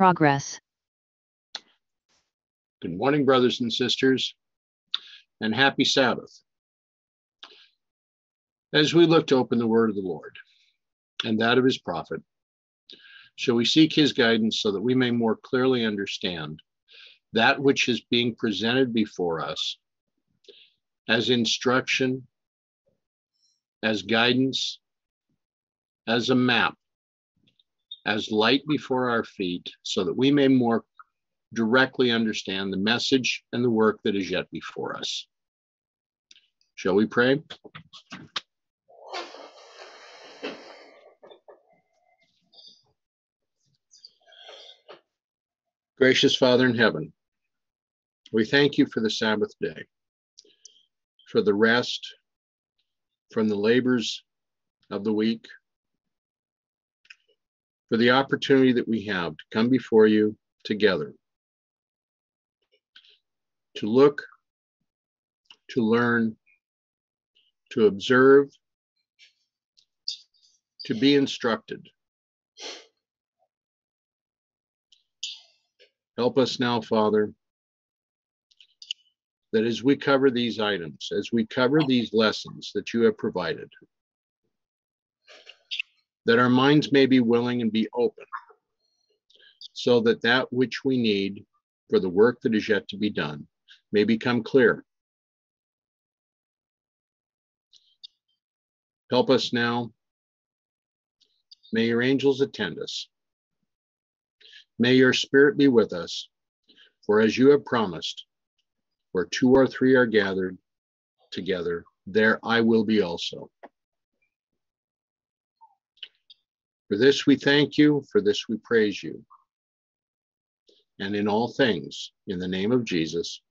progress. Good morning, brothers and sisters, and happy Sabbath. As we look to open the word of the Lord and that of his prophet, shall we seek his guidance so that we may more clearly understand that which is being presented before us as instruction, as guidance, as a map, as light before our feet, so that we may more directly understand the message and the work that is yet before us. Shall we pray? Gracious Father in heaven, we thank you for the Sabbath day, for the rest from the labors of the week, for the opportunity that we have to come before you together, to look, to learn, to observe, to be instructed. Help us now, Father, that as we cover these items, as we cover these lessons that you have provided, that our minds may be willing and be open, so that that which we need for the work that is yet to be done may become clear. Help us now. May your angels attend us. May your spirit be with us, for as you have promised, where two or three are gathered together, there I will be also. For this we thank you, for this we praise you. And in all things, in the name of Jesus,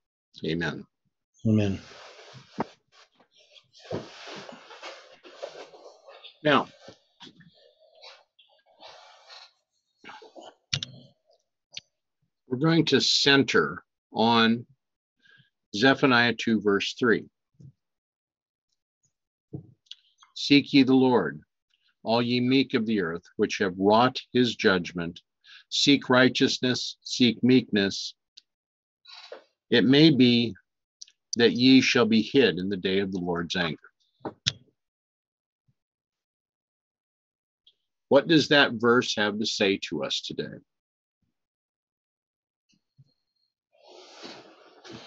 amen. Amen. Now, we're going to center on Zephaniah 2, verse 3. Seek ye the Lord, all ye meek of the earth, which have wrought his judgment. Seek righteousness, seek meekness. It may be that ye shall be hid in the day of the Lord's anger. What does that verse have to say to us today?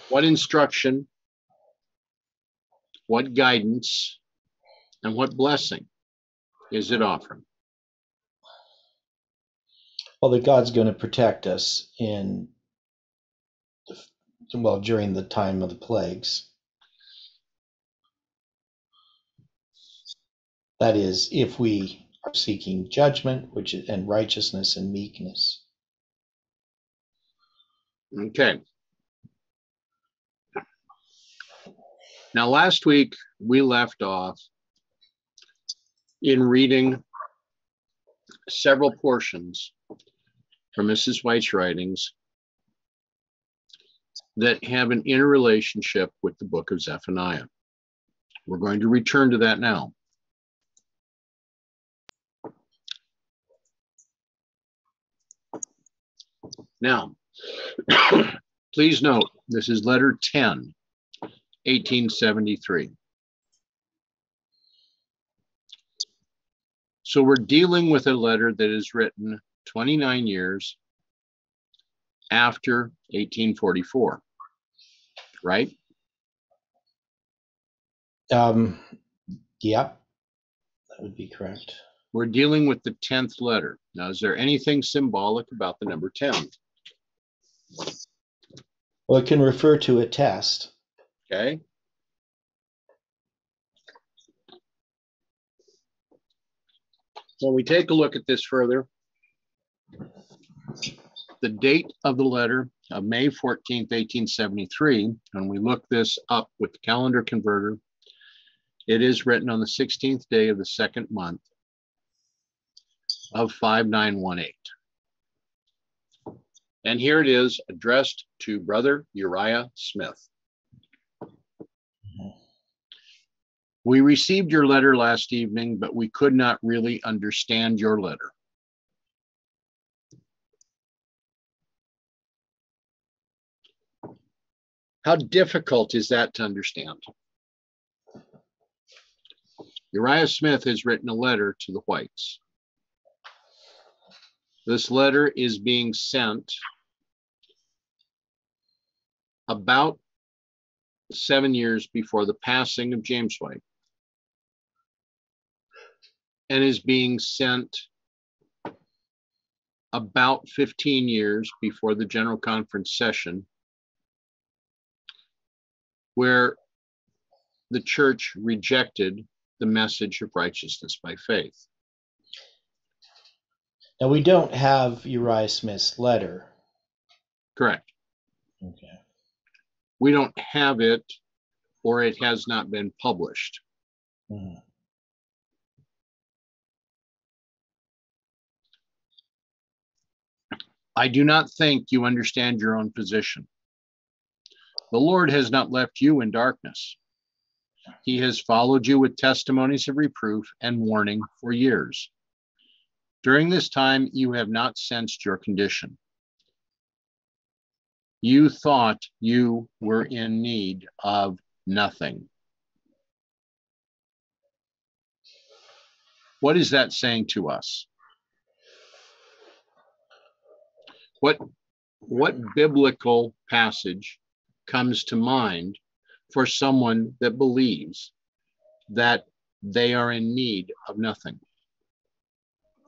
What instruction, what guidance, and what blessing is it offering? Well, that God's going to protect us in, the, well, during the time of the plagues. That is, if we are seeking judgment, which is, and righteousness and meekness. Okay. Now, last week we left off in reading several portions from Mrs. White's writings that have an interrelationship with the book of Zephaniah. We're going to return to that now. Now, please note, this is letter 10, 1873. So we're dealing with a letter that is written 29 years after 1844, right? Um, yep, that would be correct. We're dealing with the 10th letter. Now, is there anything symbolic about the number 10? Well, it can refer to a test. Okay. When we take a look at this further, the date of the letter of May 14th, 1873, when we look this up with the calendar converter, it is written on the 16th day of the second month of 5918. And here it is addressed to Brother Uriah Smith. We received your letter last evening, but we could not really understand your letter. How difficult is that to understand? Uriah Smith has written a letter to the whites. This letter is being sent about seven years before the passing of James White and is being sent about 15 years before the General Conference session, where the church rejected the message of righteousness by faith. Now, we don't have Uriah Smith's letter. Correct. Okay. We don't have it, or it has not been published. Mhm. I do not think you understand your own position. The Lord has not left you in darkness. He has followed you with testimonies of reproof and warning for years. During this time, you have not sensed your condition. You thought you were in need of nothing. What is that saying to us? What, what biblical passage comes to mind for someone that believes that they are in need of nothing?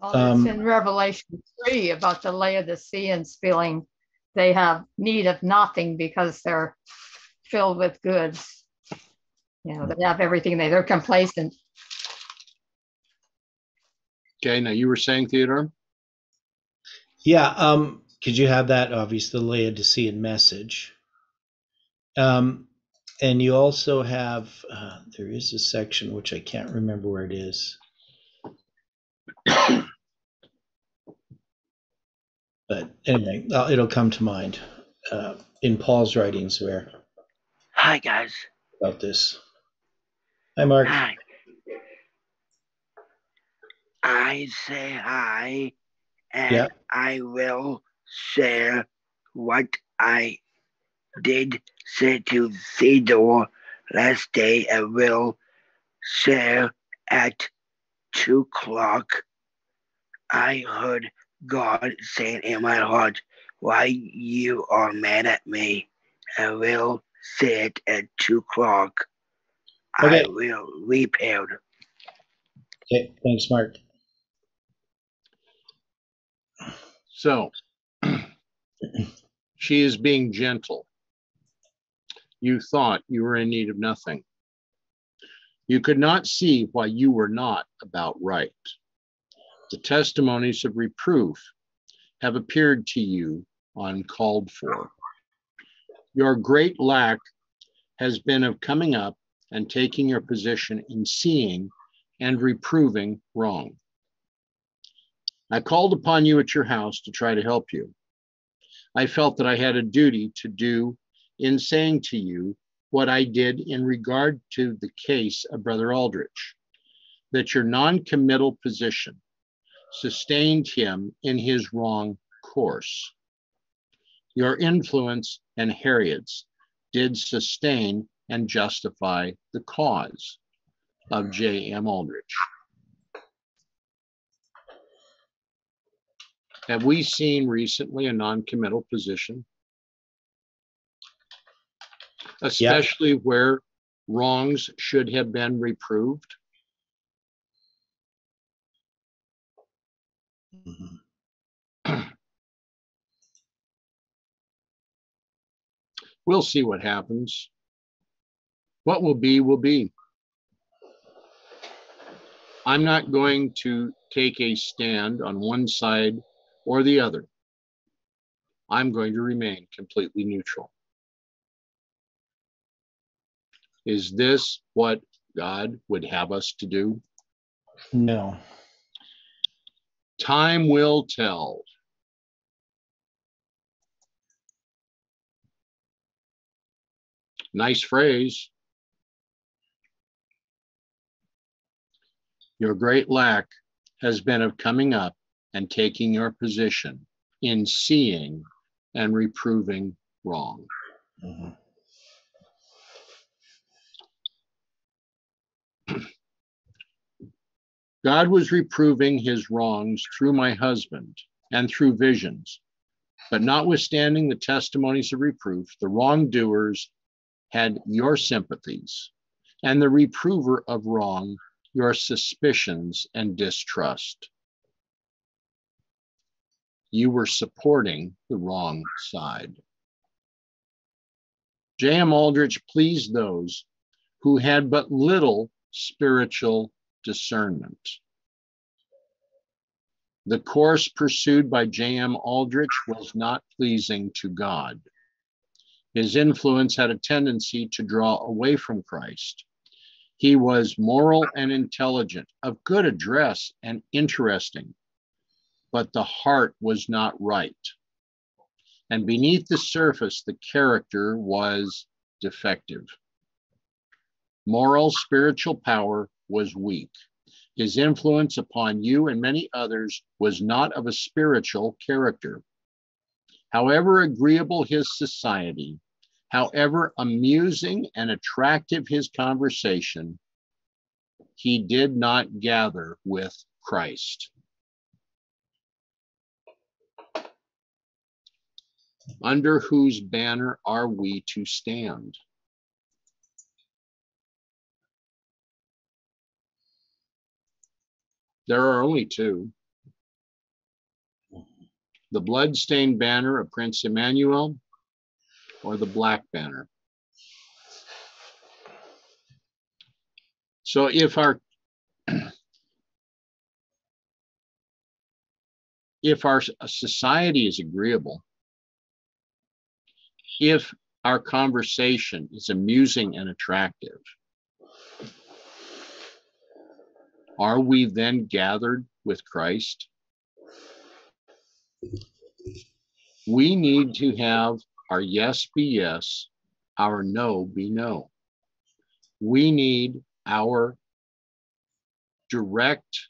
Well, it's Um, in Revelation three about the Laodiceans feeling they have need of nothing because they're filled with goods. You know, they have everything, they, they're complacent. Okay, now you were saying, Theodore? Yeah, um, could you have that? Obviously, the Laodicean message. Um, and you also have, uh, there is a section which I can't remember where it is. But anyway, it'll come to mind uh, in Paul's writings where Hi, guys. about this. Hi, Mark. Hi. I say hi, and Yeah. I will share what I did say to Theodore last day. I will share at two o'clock. I heard God saying in my heart, Why you are mad at me? I will say it at two o'clock. Okay. I will repaired. Okay, thanks, Mark. So she is being gentle. You thought you were in need of nothing. You could not see why you were not about right. The testimonies of reproof have appeared to you uncalled for. Your great lack has been of coming up and taking your position in seeing and reproving wrong. I called upon you at your house to try to help you. I felt that I had a duty to do in saying to you what I did in regard to the case of Brother Aldrich, that your non committal position sustained him in his wrong course. Your influence and Harriet's did sustain and justify the cause of J.M. Aldrich. Have we seen recently a non-committal position? Especially where wrongs should have been reproved? Mhm. We'll see what happens. What will be, will be. I'm not going to take a stand on one side or the other. I'm going to remain completely neutral. Is this what God would have us to do? No. Time will tell. Nice phrase. Your great lack has been of coming up and taking your position in seeing and reproving wrong. Mm-hmm. God was reproving his wrongs through my husband and through visions. But notwithstanding the testimonies of reproof, the wrongdoers had your sympathies, and the reprover of wrong, your suspicions and distrust. You were supporting the wrong side. J.M. Aldrich pleased those who had but little spiritual discernment. The course pursued by J.M. Aldrich was not pleasing to God. His influence had a tendency to draw away from Christ. He was moral and intelligent, of good address and interesting, but the heart was not right. And beneath the surface, the character was defective. Moral spiritual power was weak. His influence upon you and many others was not of a spiritual character. However agreeable his society, however amusing and attractive his conversation, he did not gather with Christ. Under whose banner are we to stand? There are only two. The blood-stained banner of Prince Emmanuel or the black banner. So if our if our society is agreeable, if our conversation is amusing and attractive, Are we then gathered with Christ? We need to have our yes be yes, our no be no. We need our direct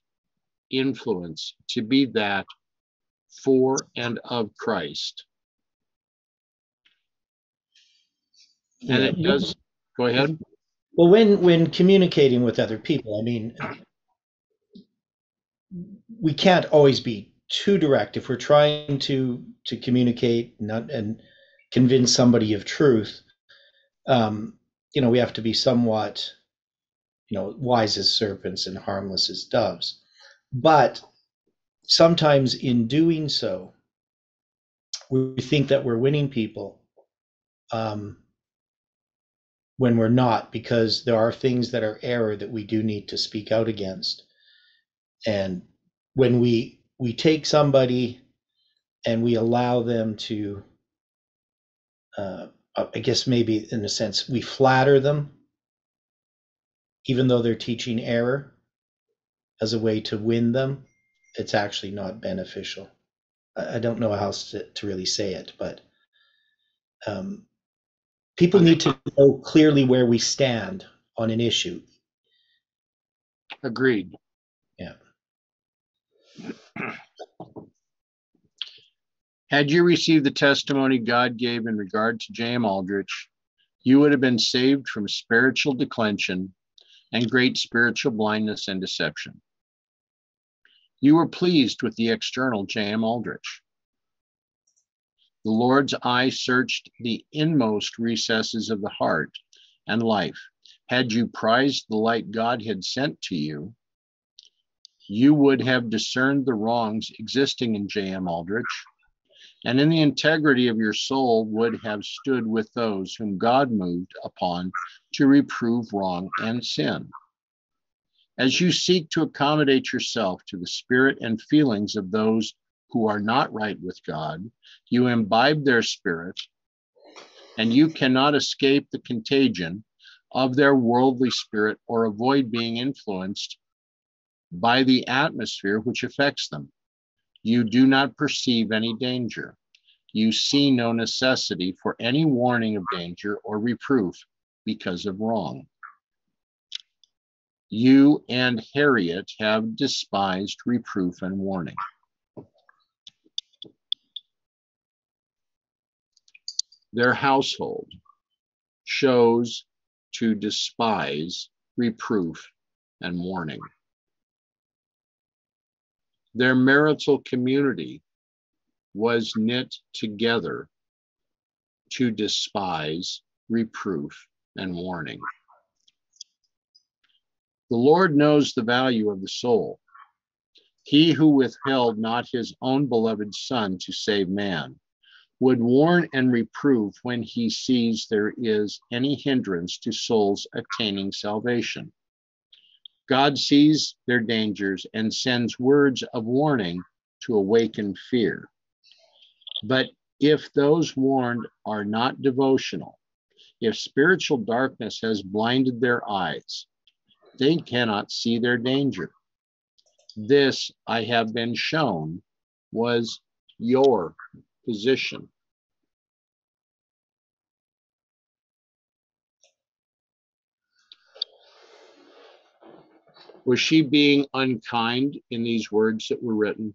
influence to be that for and of Christ. And it does, go ahead. Well, when when communicating with other people, I mean, we can't always be too direct. If we're trying to to communicate not, and convince somebody of truth um, you know we have to be somewhat you know wise as serpents and harmless as doves. But sometimes in doing so we think that we're winning people um, when we're not because there are things that are error that we do need to speak out against. And when we we take somebody and we allow them to uh, i guess maybe in a sense we flatter them even though they're teaching error as a way to win them it's actually not beneficial. I, don't know how to, to, really say it but um, people need to know clearly where we stand on an issue agreed Yeah. Had you received the testimony God gave in regard to J.M. Aldrich, you would have been saved from spiritual declension and great spiritual blindness and deception. You were pleased with the external J.M. Aldrich. The Lord's eye searched the inmost recesses of the heart and life. Had you prized the light God had sent to you, you would have discerned the wrongs existing in J.M. Aldrich, and in the integrity of your soul would have stood with those whom God moved upon to reprove wrong and sin. As you seek to accommodate yourself to the spirit and feelings of those who are not right with God, you imbibe their spirit, and you cannot escape the contagion of their worldly spirit or avoid being influenced by the atmosphere which affects them. You do not perceive any danger. You see no necessity for any warning of danger or reproof because of wrong. You and Harriet have despised reproof and warning. Their household shows to despise reproof and warning. Their marital community was knit together to despise, reproof, and warning. The Lord knows the value of the soul. He who withheld not his own beloved Son to save man would warn and reprove when he sees there is any hindrance to souls attaining salvation. God sees their dangers and sends words of warning to awaken fear. But if those warned are not devotional, if spiritual darkness has blinded their eyes, they cannot see their danger. This, I have been shown, was your position. Was she being unkind in these words that were written?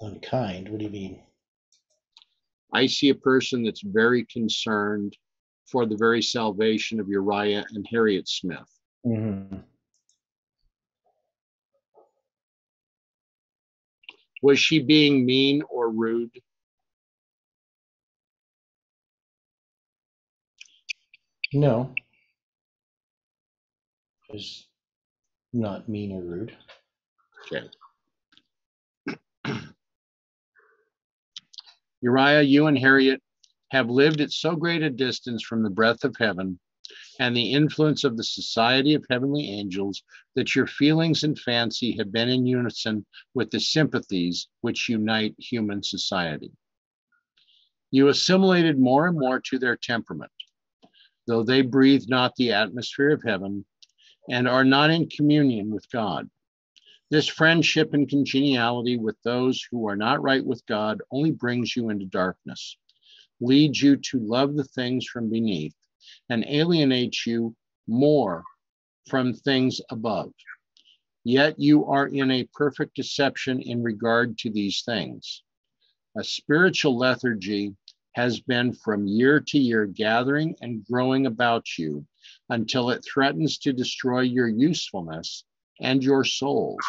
Unkind? What do you mean? I see a person that's very concerned for the very salvation of Uriah and Harriet Smith. Mm-hmm. Was she being mean or rude? No. Is not mean or rude. Okay. Uriah, you and Harriet have lived at so great a distance from the breath of heaven and the influence of the society of heavenly angels that your feelings and fancy have been in unison with the sympathies which unite human society. You assimilated more and more to their temperament, though they breathe not the atmosphere of heaven and are not in communion with God. This friendship and congeniality with those who are not right with God only brings you into darkness, leads you to love the things from beneath, and alienates you more from things above. Yet you are in a perfect deception in regard to these things. A spiritual lethargy has been from year to year gathering and growing about you until it threatens to destroy your usefulness and your souls,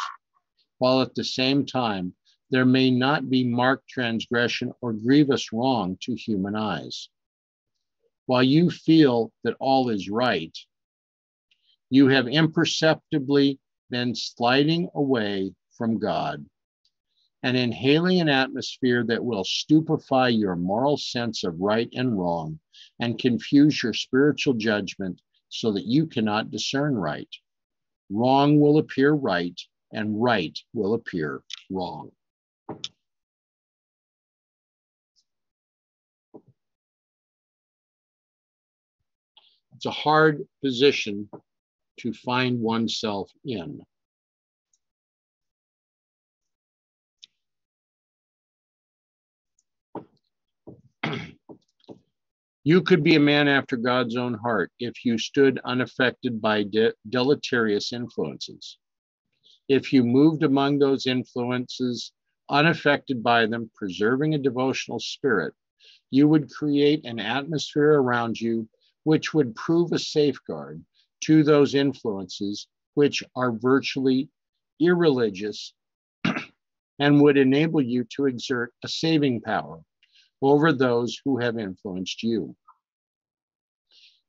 while at the same time there may not be marked transgression or grievous wrong to human eyes. While you feel that all is right, you have imperceptibly been sliding away from God and inhaling an atmosphere that will stupefy your moral sense of right and wrong and confuse your spiritual judgment so that you cannot discern right. Wrong will appear right, and right will appear wrong. It's a hard position to find oneself in. You could be a man after God's own heart if you stood unaffected by de- deleterious influences. If you moved among those influences, unaffected by them, preserving a devotional spirit, you would create an atmosphere around you which would prove a safeguard to those influences which are virtually irreligious and would enable you to exert a saving power over those who have influenced you.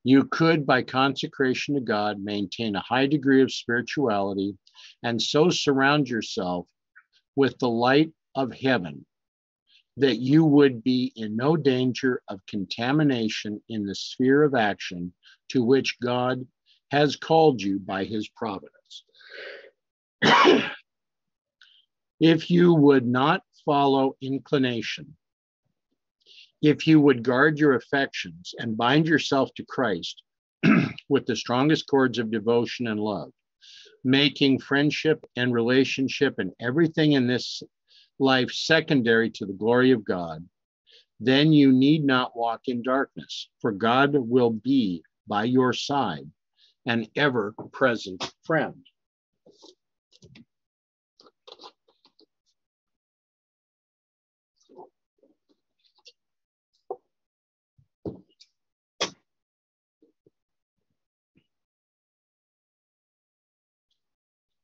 You could, by consecration to God, maintain a high degree of spirituality and so surround yourself with the light of heaven that you would be in no danger of contamination in the sphere of action to which God has called you by his providence. if you would not follow inclination, if you would guard your affections and bind yourself to Christ with the strongest cords of devotion and love, making friendship and relationship and everything in this life secondary to the glory of God, then you need not walk in darkness, for God will be by your side, an ever present friend.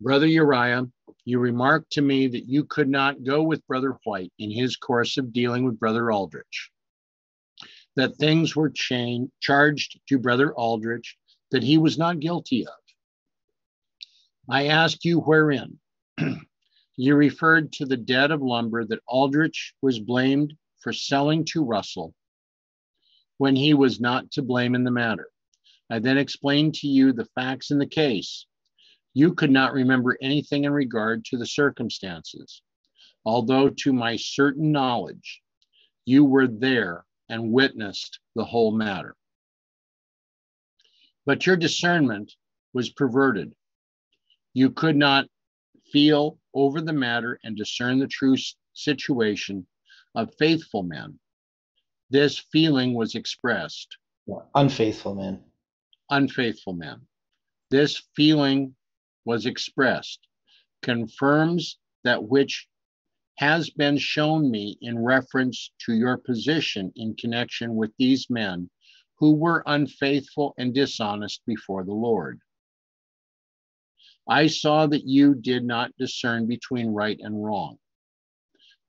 Brother Uriah, you remarked to me that you could not go with Brother White in his course of dealing with Brother Aldrich, that things were chain, charged to Brother Aldrich that he was not guilty of. I asked you wherein. you referred to the debt of lumber that Aldrich was blamed for selling to Russell when he was not to blame in the matter. I then explained to you the facts in the case. You could not remember anything in regard to the circumstances, although to my certain knowledge, you were there and witnessed the whole matter. But your discernment was perverted. You could not feel over the matter and discern the true situation of faithful men. This feeling was expressed. Unfaithful men. Unfaithful men. This feeling was expressed, confirms that which has been shown me in reference to your position in connection with these men who were unfaithful and dishonest before the Lord. I saw that you did not discern between right and wrong,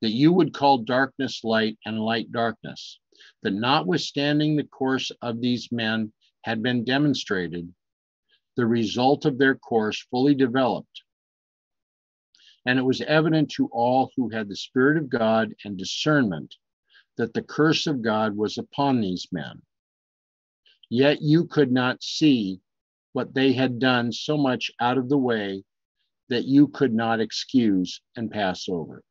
that you would call darkness light and light darkness, that notwithstanding the course of these men had been demonstrated, the result of their course fully developed. And it was evident to all who had the Spirit of God and discernment that the curse of God was upon these men. Yet you could not see what they had done so much out of the way that you could not excuse and pass over.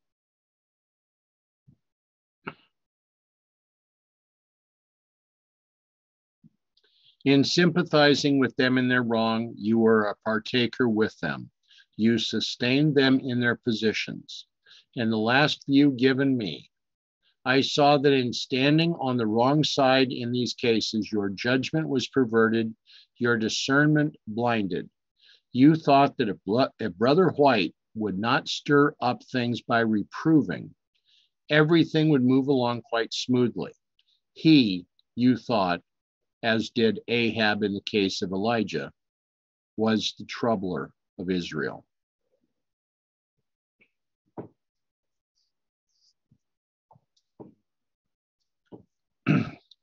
In sympathizing with them in their wrong, you were a partaker with them. You sustained them in their positions. In the last view given me, I saw that in standing on the wrong side in these cases, your judgment was perverted, your discernment blinded. You thought that if, Brother White would not stir up things by reproving, everything would move along quite smoothly. He, you thought, as did Ahab in the case of Elijah, was the troubler of Israel.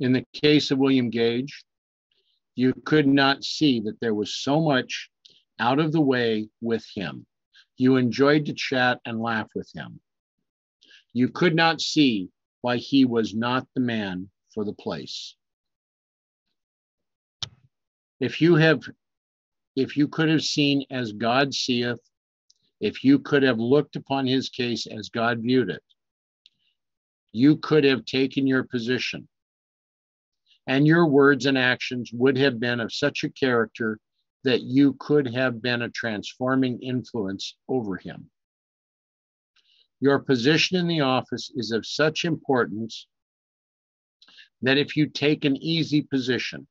in the case of William Gage, you could not see that there was so much out of the way with him. You enjoyed to chat and laugh with him. You could not see why he was not the man for the place if you have if you could have seen as God seeth, if you could have looked upon his case as God viewed it, you could have taken your position. And your words and actions would have been of such a character that you could have been a transforming influence over him. Your position in the office is of such importance that if you take an easy position,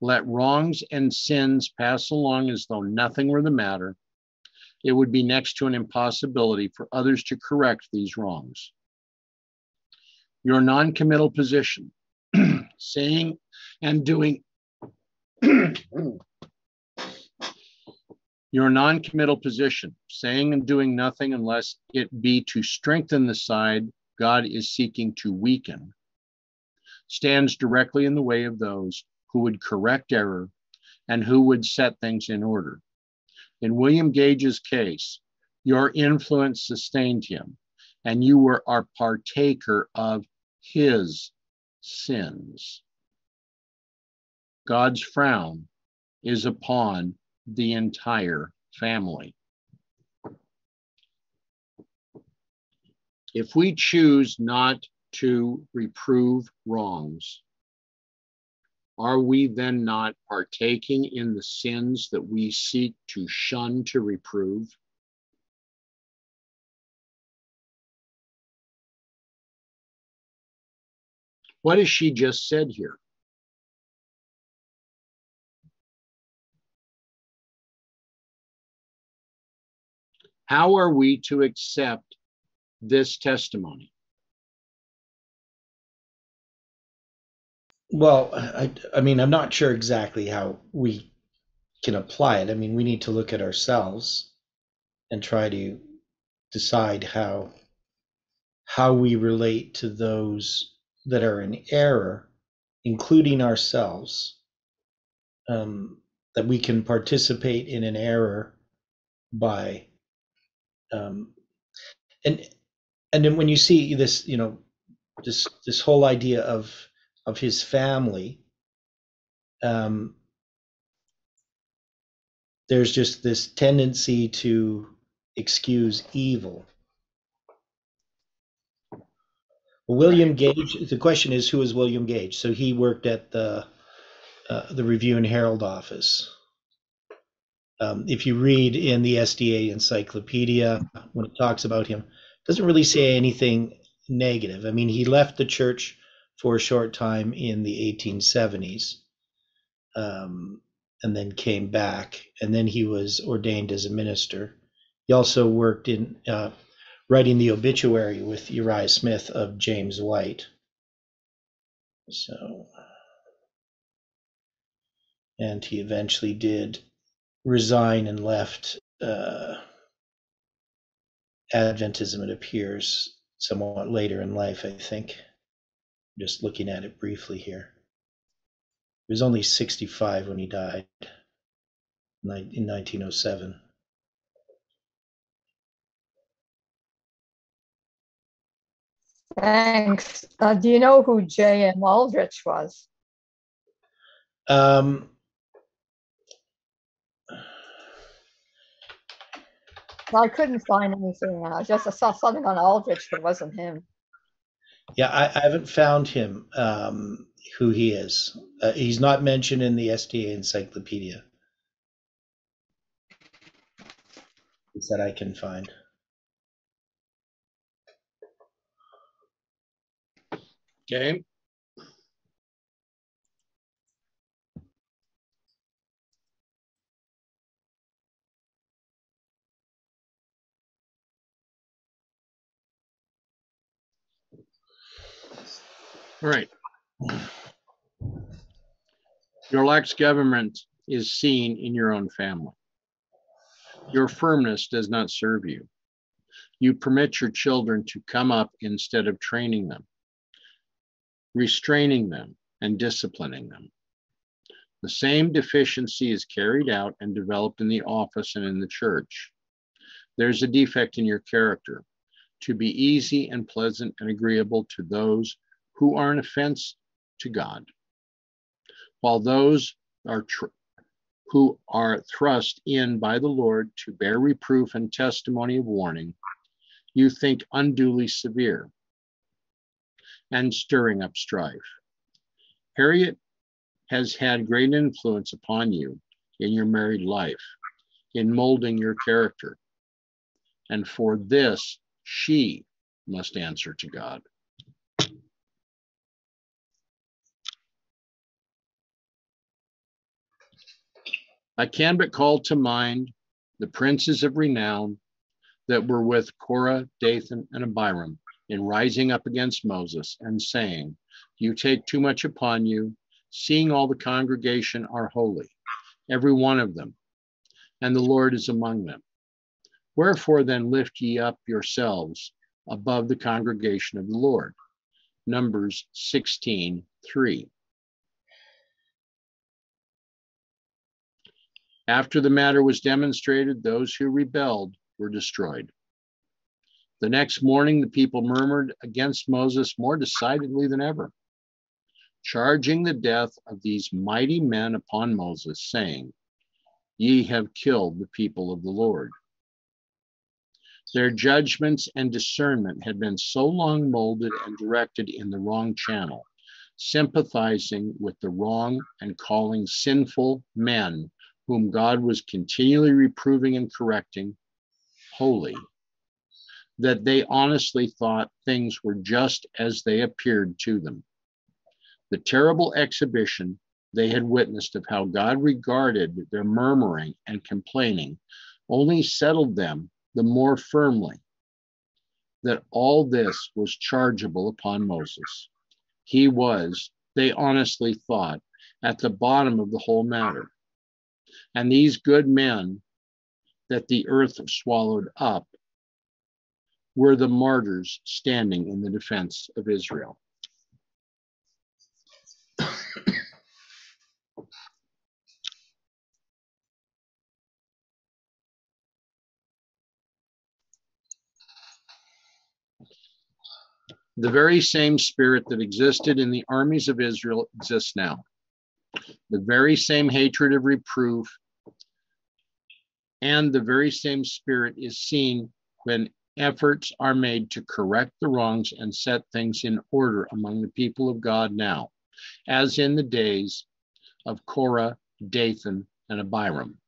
let wrongs and sins pass along as though nothing were the matter, it would be next to an impossibility for others to correct these wrongs. Your non committal position, saying and doing, your non committal position, saying and doing nothing unless it be to strengthen the side God is seeking to weaken, stands directly in the way of those who would correct error and who would set things in order. In William Gage's case, your influence sustained him, and you were a partaker of his sins. God's frown is upon the entire family. If we choose not to reprove wrongs, are we then not partaking in the sins that we seek to shun to reprove? What has she just said here? How are we to accept this testimony? Well, I, I mean, I'm not sure exactly how we can apply it. I mean, we need to look at ourselves and try to decide how how we relate to those that are in error, including ourselves, um, that we can participate in an error by um, and and then when you see this, you know, this this whole idea of of his family, um, there's just this tendency to excuse evil. William Gage. The question is, who is William Gage? So he worked at the uh, the Review and Herald office. Um, if you read in the SDA encyclopedia when it talks about him, doesn't really say anything negative. I mean, he left the church for a short time in the 1870s, um, and then came back, and then he was ordained as a minister. He also worked in uh, writing the obituary with Uriah Smith of James White. So, and he eventually did resign and left uh, Adventism, it appears, somewhat later in life, I think. Just looking at it briefly here. He was only 65 when he died in 1907. Thanks. Uh, do you know who J.M. Aldrich was? Um, I couldn't find anything. I just I saw something on Aldrich, but it wasn't him. Yeah, I, I haven't found him. Um, who he is? Uh, he's not mentioned in the SDA encyclopedia. That I can find. Okay. All right. Your lax government is seen in your own family. Your firmness does not serve you. You permit your children to come up instead of training them, restraining them, and disciplining them. The same deficiency is carried out and developed in the office and in the church. There's a defect in your character to be easy and pleasant and agreeable to those who are an offense to God, while those are tr- who are thrust in by the Lord to bear reproof and testimony of warning, you think unduly severe and stirring up strife. Harriet has had great influence upon you in your married life, in molding your character. And for this, she must answer to God. I can but call to mind the princes of renown that were with Korah, Dathan, and Abiram in rising up against Moses and saying, You take too much upon you, seeing all the congregation are holy, every one of them, and the Lord is among them. Wherefore then lift ye up yourselves above the congregation of the Lord. Numbers 16, 3. After the matter was demonstrated, those who rebelled were destroyed. The next morning, the people murmured against Moses more decidedly than ever, charging the death of these mighty men upon Moses, saying, Ye have killed the people of the Lord. Their judgments and discernment had been so long molded and directed in the wrong channel, sympathizing with the wrong and calling sinful men whom God was continually reproving and correcting, holy, that they honestly thought things were just as they appeared to them. The terrible exhibition they had witnessed of how God regarded their murmuring and complaining only settled them the more firmly that all this was chargeable upon Moses. He was, they honestly thought, at the bottom of the whole matter. And these good men that the earth swallowed up were the martyrs standing in the defense of Israel. The very same spirit that existed in the armies of Israel exists now. The very same hatred of reproof and the very same spirit is seen when efforts are made to correct the wrongs and set things in order among the people of God now, as in the days of Korah, Dathan, and Abiram.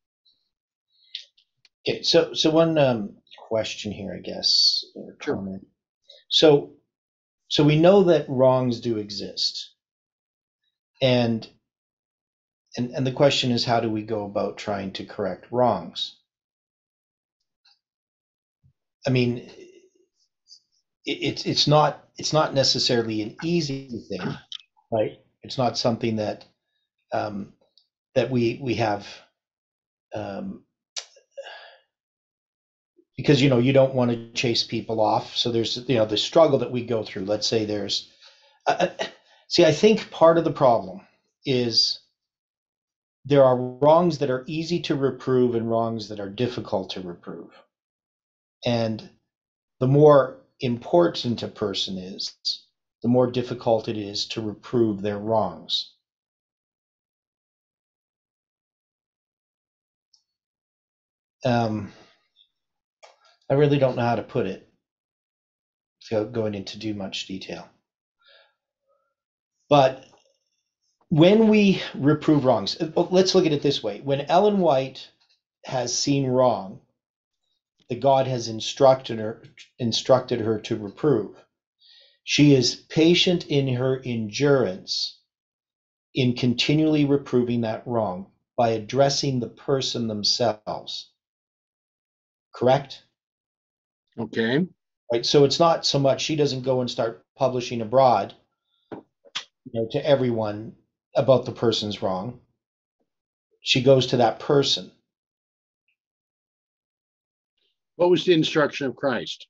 Okay, so so one um, question here, I guess, or comment. So so we know that wrongs do exist. And and and the question is how do we go about trying to correct wrongs? I mean, it, it's it's not it's not necessarily an easy thing, right? It's not something that um, that we we have um, because you know you don't want to chase people off. So there's you know the struggle that we go through. Let's say there's uh, uh, see i think part of the problem is there are wrongs that are easy to reprove and wrongs that are difficult to reprove and the more important a person is the more difficult it is to reprove their wrongs um, I really don't know how to put it without going into too much detail. But when we reprove wrongs, uh, let's look at it this way. When Ellen White has seen wrong, the God has instructed her instructed her to reprove. She is patient in her endurance in continually reproving that wrong by addressing the person themselves. Correct? Okay. Right. So it's not so much she doesn't go and start publishing abroad, you know, to everyone about the person's wrong. She goes to that person. What was the instruction of Christ?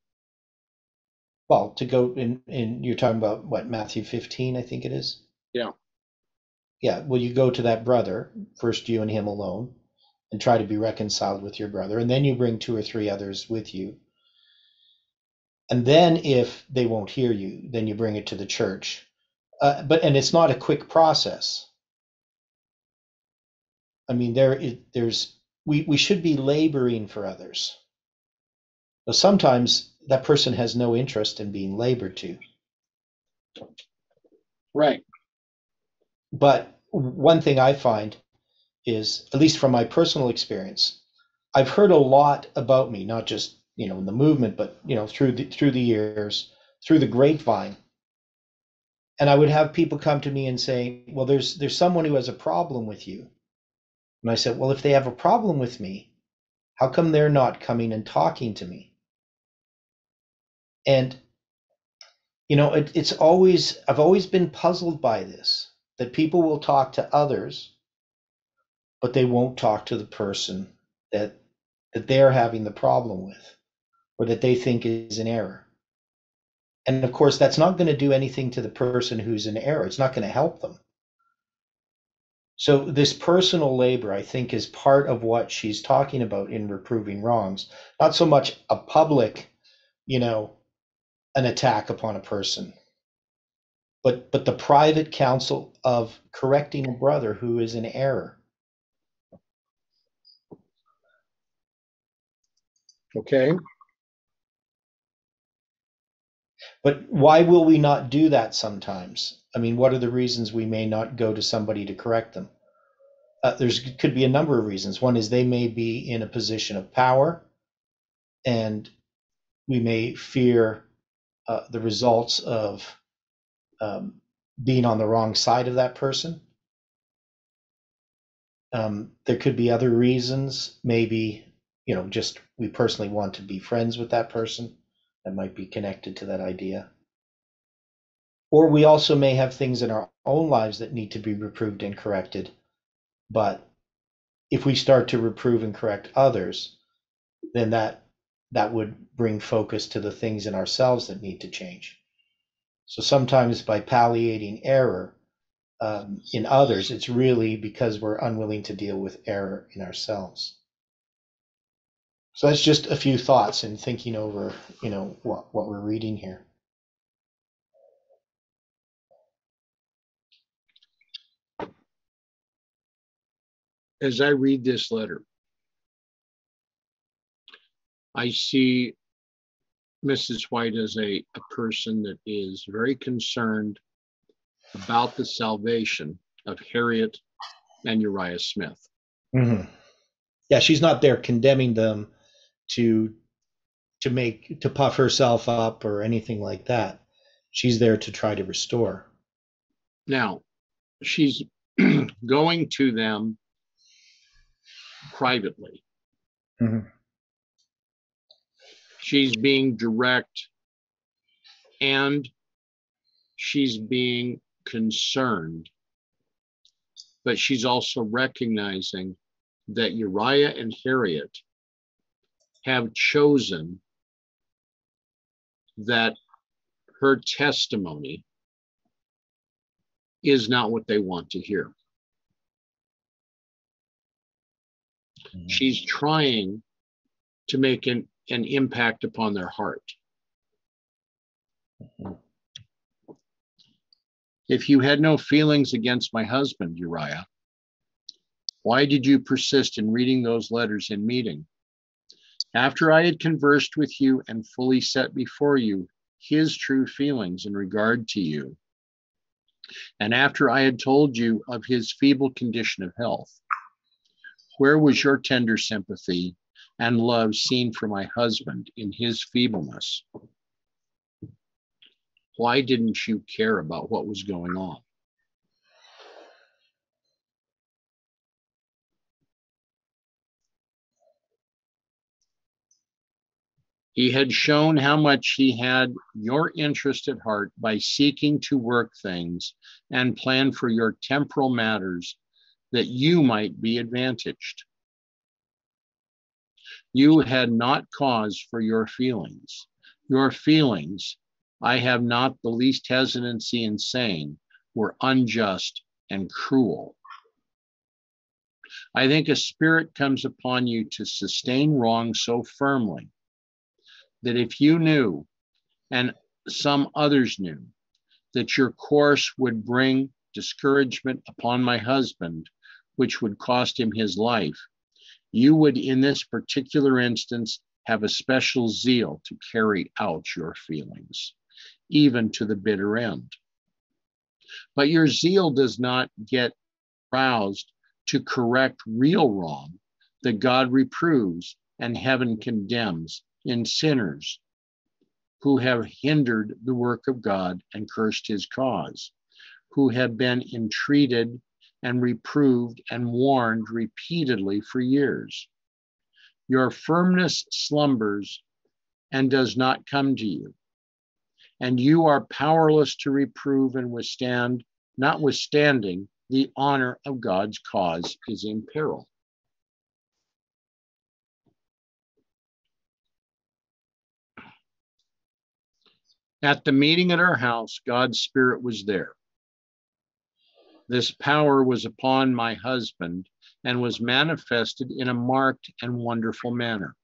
Well, to go in, in you're talking about what Matthew 15, I think it is. Yeah. Yeah. Well, you go to that brother first, you and him alone, and try to be reconciled with your brother, and then you bring two or three others with you and then if they won't hear you then you bring it to the church uh, but and it's not a quick process i mean there it, there's we, we should be laboring for others but sometimes that person has no interest in being labored to right but one thing i find is at least from my personal experience i've heard a lot about me not just you know in the movement, but you know through the through the years, through the grapevine. And I would have people come to me and say, "Well, there's there's someone who has a problem with you." And I said, "Well, if they have a problem with me, how come they're not coming and talking to me?" And you know, it, it's always I've always been puzzled by this that people will talk to others, but they won't talk to the person that that they're having the problem with or that they think is an error. And of course, that's not going to do anything to the person who's in error. It's not going to help them. So, this personal labor, I think, is part of what she's talking about in reproving wrongs. Not so much a public, you know, an attack upon a person, but but the private counsel of correcting a brother who is in error. Okay. But why will we not do that sometimes? I mean, what are the reasons we may not go to somebody to correct them? Uh, there's could be a number of reasons. One is they may be in a position of power, and we may fear uh, the results of um, being on the wrong side of that person. Um, there could be other reasons. Maybe you know, just we personally want to be friends with that person that might be connected to that idea. Or we also may have things in our own lives that need to be reproved and corrected. But if we start to reprove and correct others, then that that would bring focus to the things in ourselves that need to change. So sometimes by palliating error um, in others, it's really because we're unwilling to deal with error in ourselves. So that's just a few thoughts and thinking over, you know, what, what we're reading here. As I read this letter, I see Mrs. White as a, a person that is very concerned about the salvation of Harriet and Uriah Smith. Mm-hmm. Yeah, she's not there condemning them to to make to puff herself up or anything like that. She's there to try to restore. Now, she's going to them privately. Mm-hmm. She's being direct and she's being concerned, but she's also recognizing that Uriah and Harriet have chosen that her testimony is not what they want to hear. Mm-hmm. She's trying to make an, an impact upon their heart. Mm-hmm. If you had no feelings against my husband, Uriah, why did you persist in reading those letters in meeting? After I had conversed with you and fully set before you his true feelings in regard to you, and after I had told you of his feeble condition of health, where was your tender sympathy and love seen for my husband in his feebleness? Why didn't you care about what was going on? He had shown how much he had your interest at heart by seeking to work things and plan for your temporal matters that you might be advantaged. You had not cause for your feelings. Your feelings, I have not the least hesitancy in saying, were unjust and cruel. I think a spirit comes upon you to sustain wrong so firmly that if you knew and some others knew that your course would bring discouragement upon my husband, which would cost him his life, you would, in this particular instance, have a special zeal to carry out your feelings, even to the bitter end. But your zeal does not get roused to correct real wrong that God reproves and heaven condemns in sinners who have hindered the work of God and cursed his cause, who have been entreated and reproved and warned repeatedly for years. Your firmness slumbers and does not come to you, and you are powerless to reprove and withstand, notwithstanding the honor of God's cause is in peril. At the meeting at our house, God's Spirit was there. This power was upon my husband and was manifested in a marked and wonderful manner.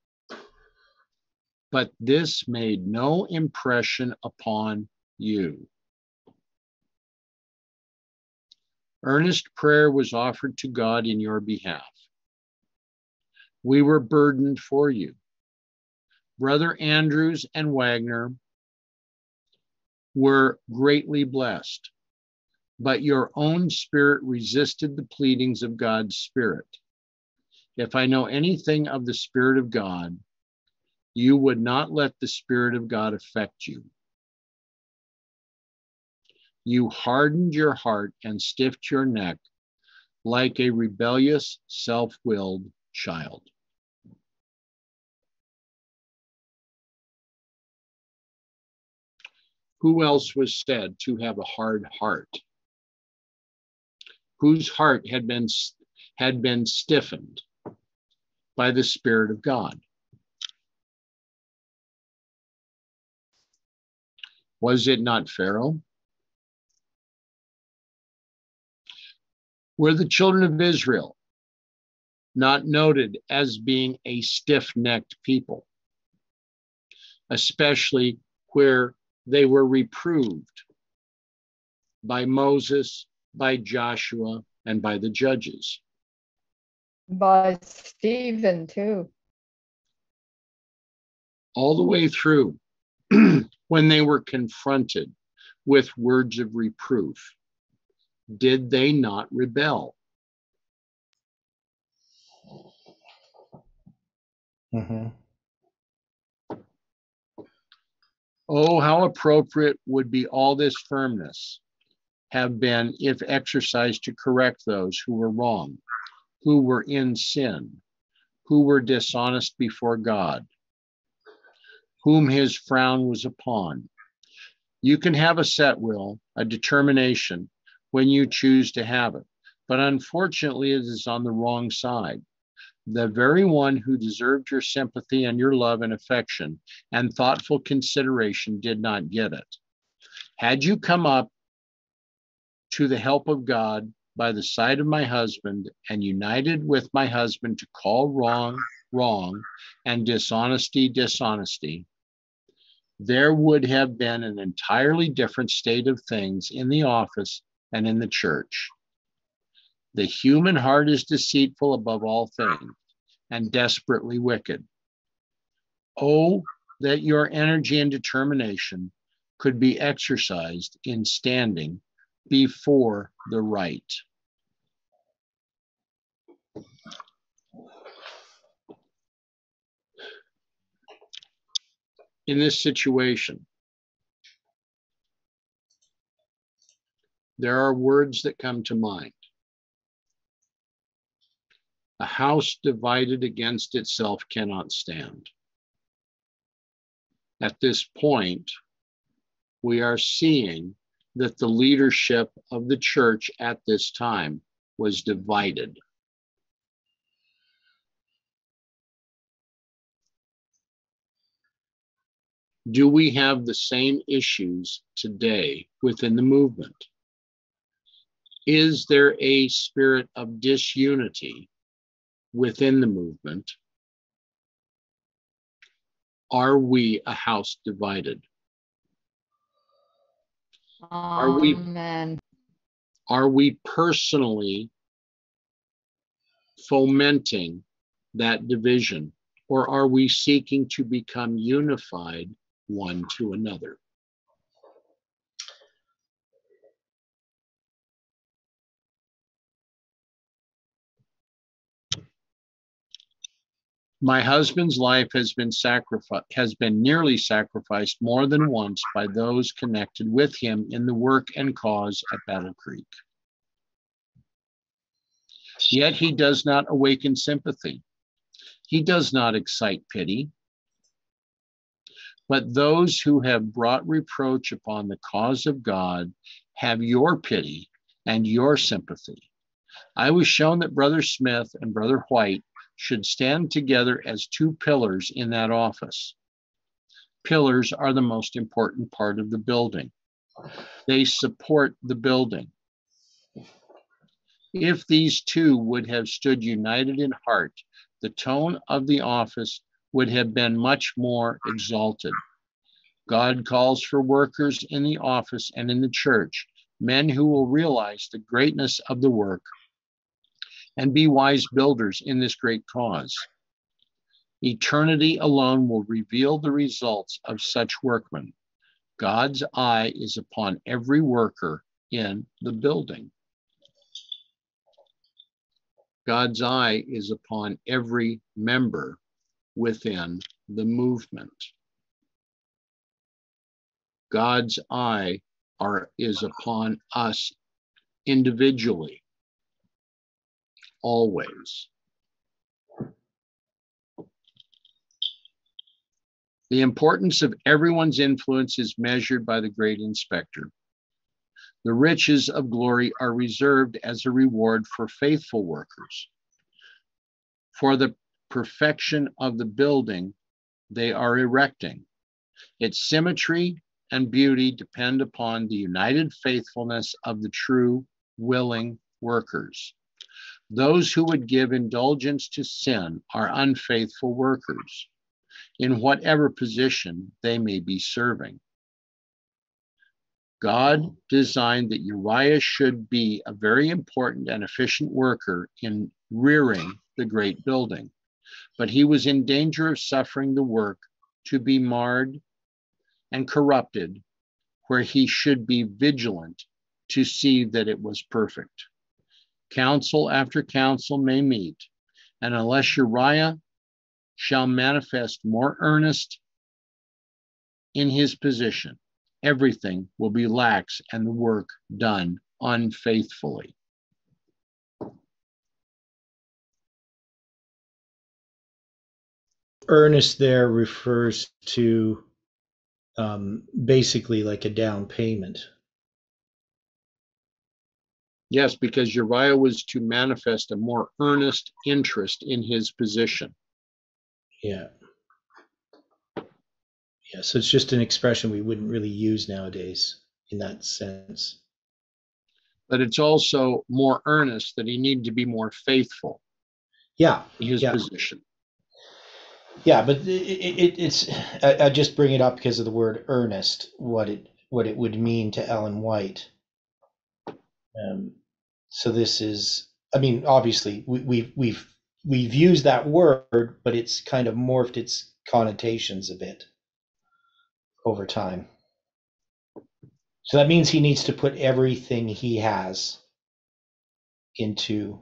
But this made no impression upon you. Earnest prayer was offered to God in your behalf. We were burdened for you. Brother Andrews and Waggoner were greatly blessed. But your own spirit resisted the pleadings of God's Spirit. If I know anything of the Spirit of God, you would not let the Spirit of God affect you. You hardened your heart and stiffed your neck like a rebellious, self willed child. Who else was said to have a hard heart? whose heart had been, had been stiffened by the Spirit of God. Was it not Pharaoh? Were the children of Israel not noted as being a stiff necked people, especially where they were reproved by Moses by Joshua, and by the judges? By Stephen, too. All the way through, when they were confronted with words of reproof, did they not rebel? Mm-hmm. Oh, how appropriate would be all this firmness have been if exercised to correct those who were wrong, who were in sin, who were dishonest before God, whom his frown was upon. You can have a set will, a determination, when you choose to have it, but unfortunately, it is on the wrong side. The very one who deserved your sympathy and your love and affection and thoughtful consideration did not get it. Had you come up to the help of God by the side of my husband and united with my husband to call wrong wrong and dishonesty dishonesty, there would have been an entirely different state of things in the office and in the church. The human heart is deceitful above all things and desperately wicked. Oh, that your energy and determination could be exercised in standing before the right. In this situation, there are words that come to mind. A house divided against itself cannot stand. At this point, we are seeing that the leadership of the church at this time was divided. Do we have the same issues today within the movement? Is there a spirit of disunity within the movement? Are we a house divided? Are we Amen. are we personally fomenting that division or are we seeking to become unified one to another? My husband's life has been sacrificed has been nearly sacrificed more than once by those connected with him in the work and cause at Battle Creek. Yet he does not awaken sympathy. He does not excite pity. But those who have brought reproach upon the cause of God have your pity and your sympathy. I was shown that Brother Smith and Brother White should stand together as two pillars in that office. Pillars are the most important part of the building. They support the building. If these two would have stood united in heart, the tone of the office would have been much more exalted. God calls for workers in the office and in the church, men who will realize the greatness of the work and be wise builders in this great cause. Eternity alone will reveal the results of such workmen. God's eye is upon every worker in the building. God's eye is upon every member within the movement. God's eye are, is upon us individually always. The importance of everyone's influence is measured by the great inspector. The riches of glory are reserved as a reward for faithful workers. For the perfection of the building they are erecting, its symmetry and beauty depend upon the united faithfulness of the true, willing workers. Those who would give indulgence to sin are unfaithful workers, in whatever position they may be serving. God designed that Uriah should be a very important and efficient worker in rearing the great building, but he was in danger of suffering the work to be marred and corrupted, where he should be vigilant to see that it was perfect. Council after council may meet, and unless Uriah shall manifest more earnest in his position, everything will be lax and the work done unfaithfully. Earnest there refers to um, basically like a down payment. Yes, because Uriah was to manifest a more earnest interest in his position. Yeah. Yeah, so it's just an expression we wouldn't really use nowadays in that sense. But it's also more earnest that he needed to be more faithful Yeah, in his Yeah. position. yeah, but it, it, it's I, I just bring it up because of the word earnest, what it what it would mean to Ellen White. Um, so this is, I mean, obviously we, we've we've we've used that word, but it's kind of morphed its connotations a bit over time. So that means he needs to put everything he has into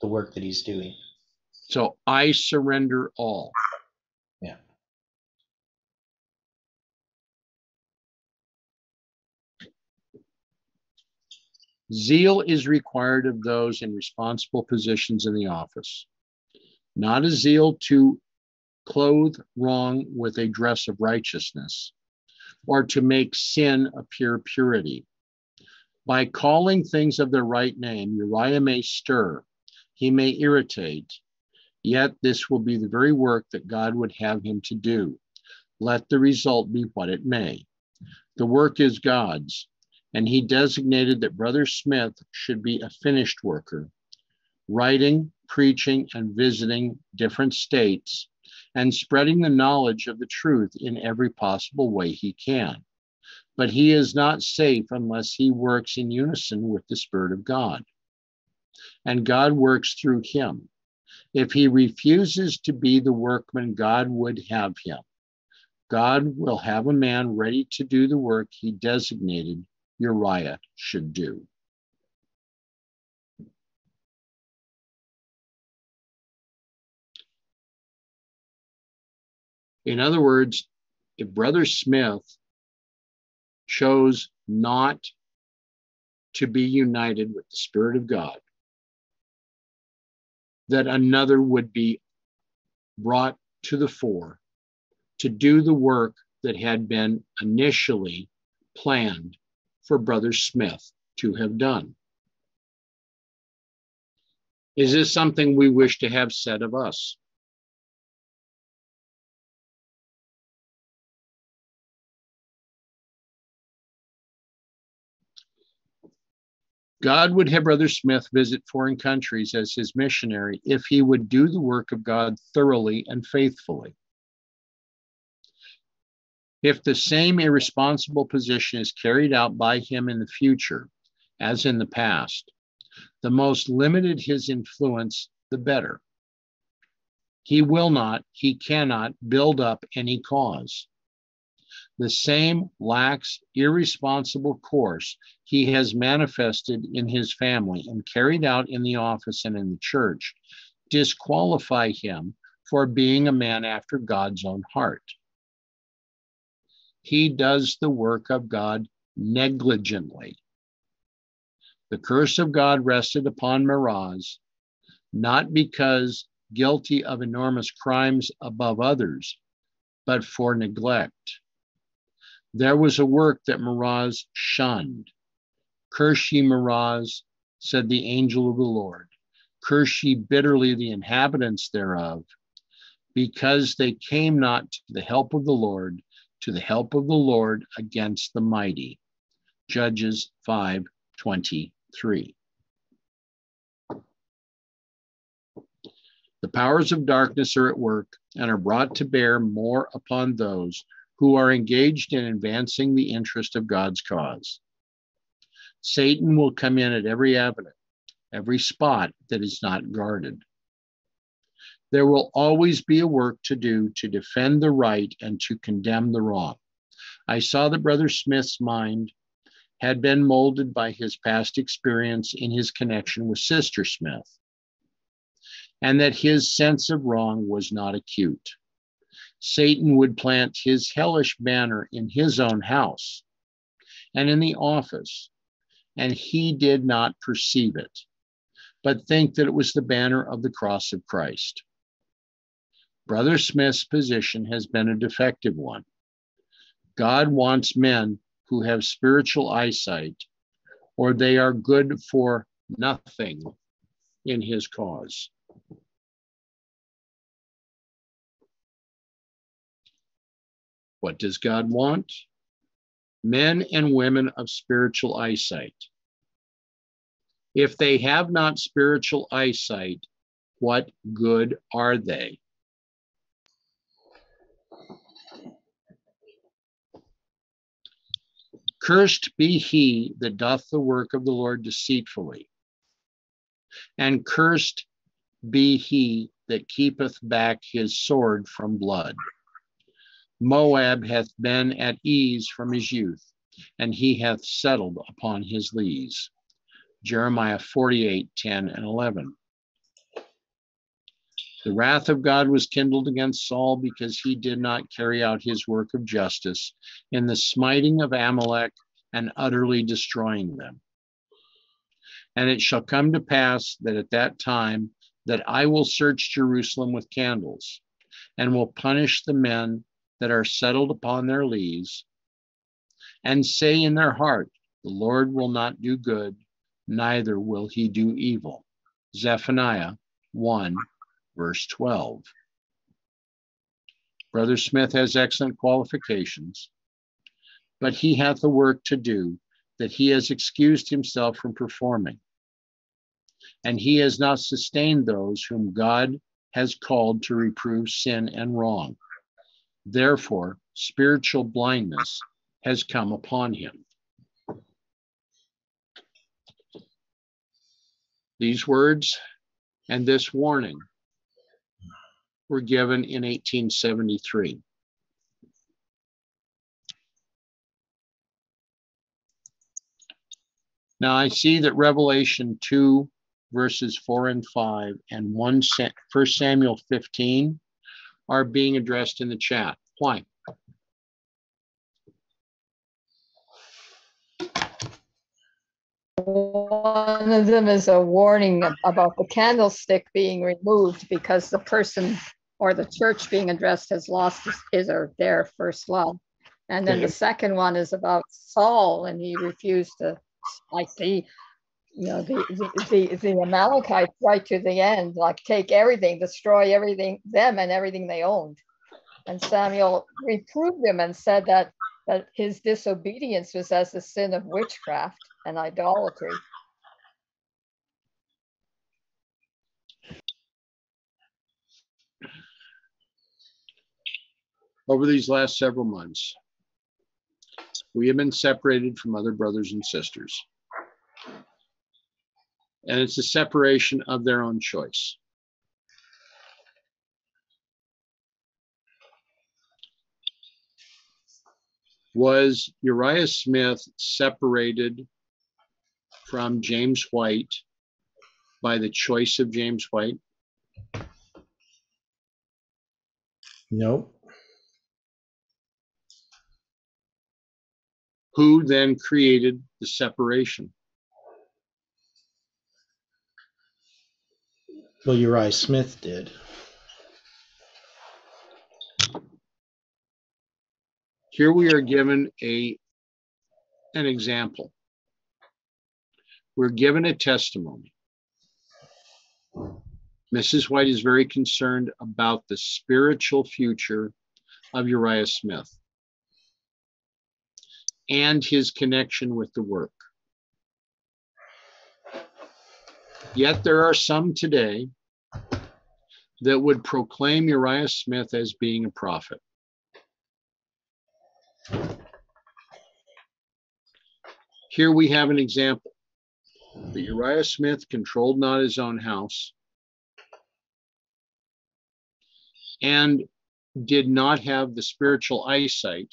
the work that he's doing. So I surrender all. Zeal is required of those in responsible positions in the office, not a zeal to clothe wrong with a dress of righteousness or to make sin appear purity. By calling things of their right name, Uriah may stir, he may irritate, yet this will be the very work that God would have him to do. Let the result be what it may. The work is God's, and he designated that Brother Smith should be a finished worker, writing, preaching, and visiting different states, and spreading the knowledge of the truth in every possible way he can. But he is not safe unless he works in unison with the Spirit of God. And God works through him. If he refuses to be the workman God would have him, God will have a man ready to do the work he designated Uriah should do. In other words, if Brother Smith chose not to be united with the Spirit of God, that another would be brought to the fore to do the work that had been initially planned for Brother Smith to have done. Is this something we wish to have said of us? God would have Brother Smith visit foreign countries as his missionary if he would do the work of God thoroughly and faithfully. If the same irresponsible position is carried out by him in the future as in the past, the most limited his influence, the better. He will not, he cannot build up any cause. The same lax, irresponsible course he has manifested in his family and carried out in the office and in the church disqualify him for being a man after God's own heart. He does the work of God negligently. The curse of God rested upon Meroz, not because guilty of enormous crimes above others, but for neglect. There was a work that Meroz shunned. Curse ye Meroz, said the angel of the Lord. Curse ye bitterly the inhabitants thereof, because they came not to the help of the Lord to the help of the Lord against the mighty. Judges 5:23. The powers of darkness are at work and are brought to bear more upon those who are engaged in advancing the interest of God's cause. Satan will come in at every avenue, every spot that is not guarded. There will always be a work to do to defend the right and to condemn the wrong. I saw that Brother Smith's mind had been molded by his past experience in his connection with Sister Smith, and that his sense of wrong was not acute. Satan would plant his hellish banner in his own house and in the office, and he did not perceive it, but think that it was the banner of the cross of Christ. Brother Smith's position has been a defective one. God wants men who have spiritual eyesight, or they are good for nothing in his cause. What does God want? Men and women of spiritual eyesight. If they have not spiritual eyesight, what good are they? Cursed be he that doth the work of the Lord deceitfully, and cursed be he that keepeth back his sword from blood. Moab hath been at ease from his youth, and he hath settled upon his lees. Jeremiah 48 10 and 11. The wrath of God was kindled against Saul because he did not carry out his work of justice in the smiting of Amalek and utterly destroying them. And it shall come to pass that at that time that I will search Jerusalem with candles and will punish the men that are settled upon their lees and say in their heart, The Lord will not do good, neither will he do evil. Zephaniah 1 verse 12. Brother Smith has excellent qualifications, but he hath a work to do that he has excused himself from performing. And he has not sustained those whom God has called to reprove sin and wrong. Therefore, spiritual blindness has come upon him. These words and this warning were given in 1873. Now I see that Revelation 2, verses 4 and 5, and 1 Samuel 15 are being addressed in the chat. Why? One of them is a warning about the candlestick being removed because the person or the church being addressed has lost his or their first love. And then the second one is about Saul, and he refused to, like the, you know, the the, the, the Amalekites right to the end, like take everything, destroy everything, them and everything they owned. And Samuel reproved him and said that that his disobedience was as the sin of witchcraft and idolatry. Over these last several months, we have been separated from other brothers and sisters. And it's a separation of their own choice. Was Uriah Smith separated from James White by the choice of James White? Nope. Who then created the separation? Well, Uriah Smith did. Here we are given a an example. We're given a testimony. Mrs. White is very concerned about the spiritual future of Uriah Smith. And his connection with the work. Yet there are some today that would proclaim Uriah Smith as being a prophet. Here we have an example. That Uriah Smith controlled not his own house and did not have the spiritual eyesight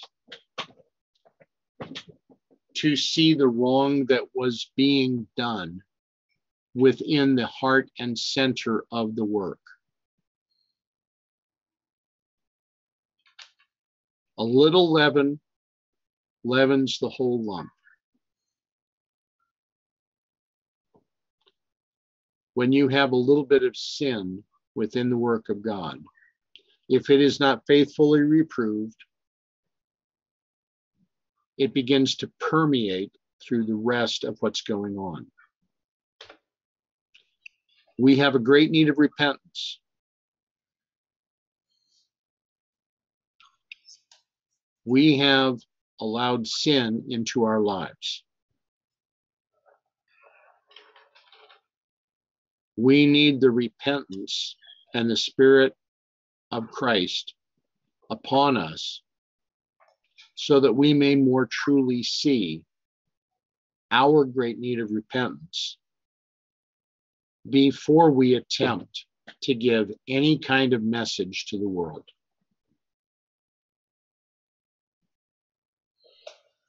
to see the wrong that was being done within the heart and center of the work. A little leaven leavens the whole lump. When you have a little bit of sin within the work of God, if it is not faithfully reproved, it begins to permeate through the rest of what's going on. We have a great need of repentance. We have allowed sin into our lives. We need the repentance and the Spirit of Christ upon us so that we may more truly see our great need of repentance before we attempt to give any kind of message to the world.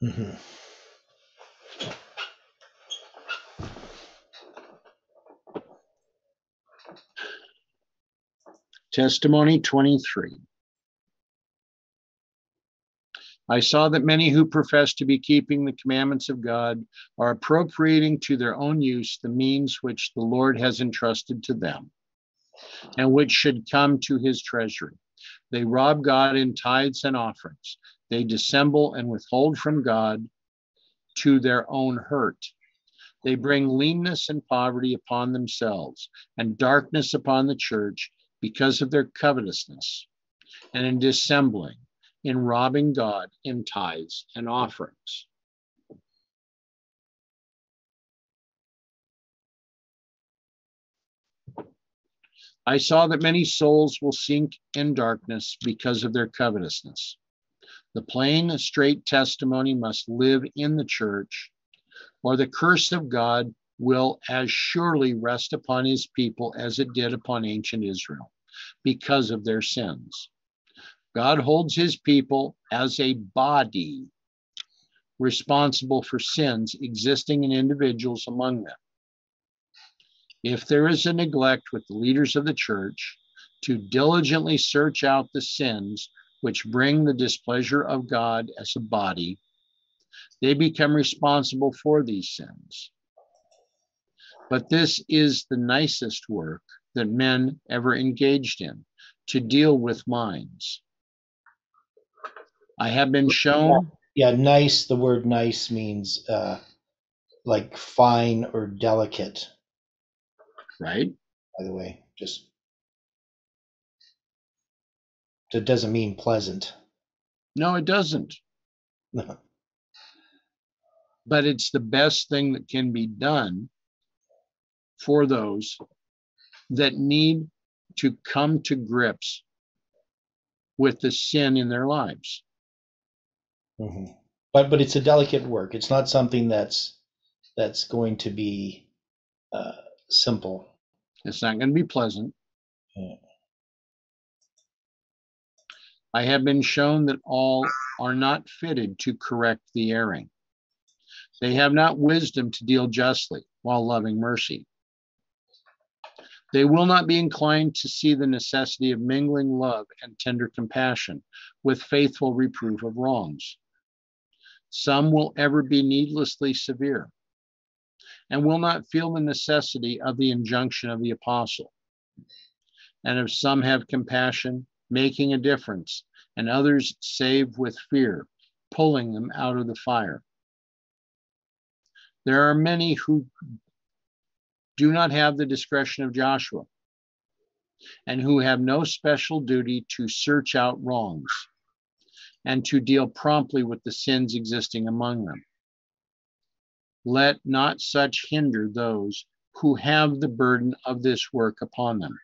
Mm-hmm. Testimony 23. I saw that many who profess to be keeping the commandments of God are appropriating to their own use the means which the Lord has entrusted to them and which should come to his treasury. They rob God in tithes and offerings. They dissemble and withhold from God to their own hurt. They bring leanness and poverty upon themselves and darkness upon the church because of their covetousness, and in dissembling, in robbing God in tithes and offerings. I saw that many souls will sink in darkness because of their covetousness. The plain, straight testimony must live in the church, or the curse of God will as surely rest upon his people as it did upon ancient Israel because of their sins. God holds his people as a body responsible for sins existing in individuals among them. If there is a neglect with the leaders of the church to diligently search out the sins which bring the displeasure of God as a body, they become responsible for these sins. But this is the nicest work that men ever engaged in to deal with minds. I have been shown. Yeah, nice. The word nice means uh, like fine or delicate. Right. By the way, just. It doesn't mean pleasant. No, it doesn't. No. But it's the best thing that can be done for those that need to come to grips with the sin in their lives. Mm-hmm. But but it's a delicate work. It's not something that's that's going to be uh, simple. It's not going to be pleasant. Yeah. I have been shown that all are not fitted to correct the erring. They have not wisdom to deal justly while loving mercy. They will not be inclined to see the necessity of mingling love and tender compassion with faithful reproof of wrongs. Some will ever be needlessly severe and will not feel the necessity of the injunction of the apostle. And if some have compassion, making a difference, and others save with fear, pulling them out of the fire. There are many who do not have the discretion of Joshua and who have no special duty to search out wrongs. And to deal promptly with the sins existing among them. Let not such hinder those who have the burden of this work upon them.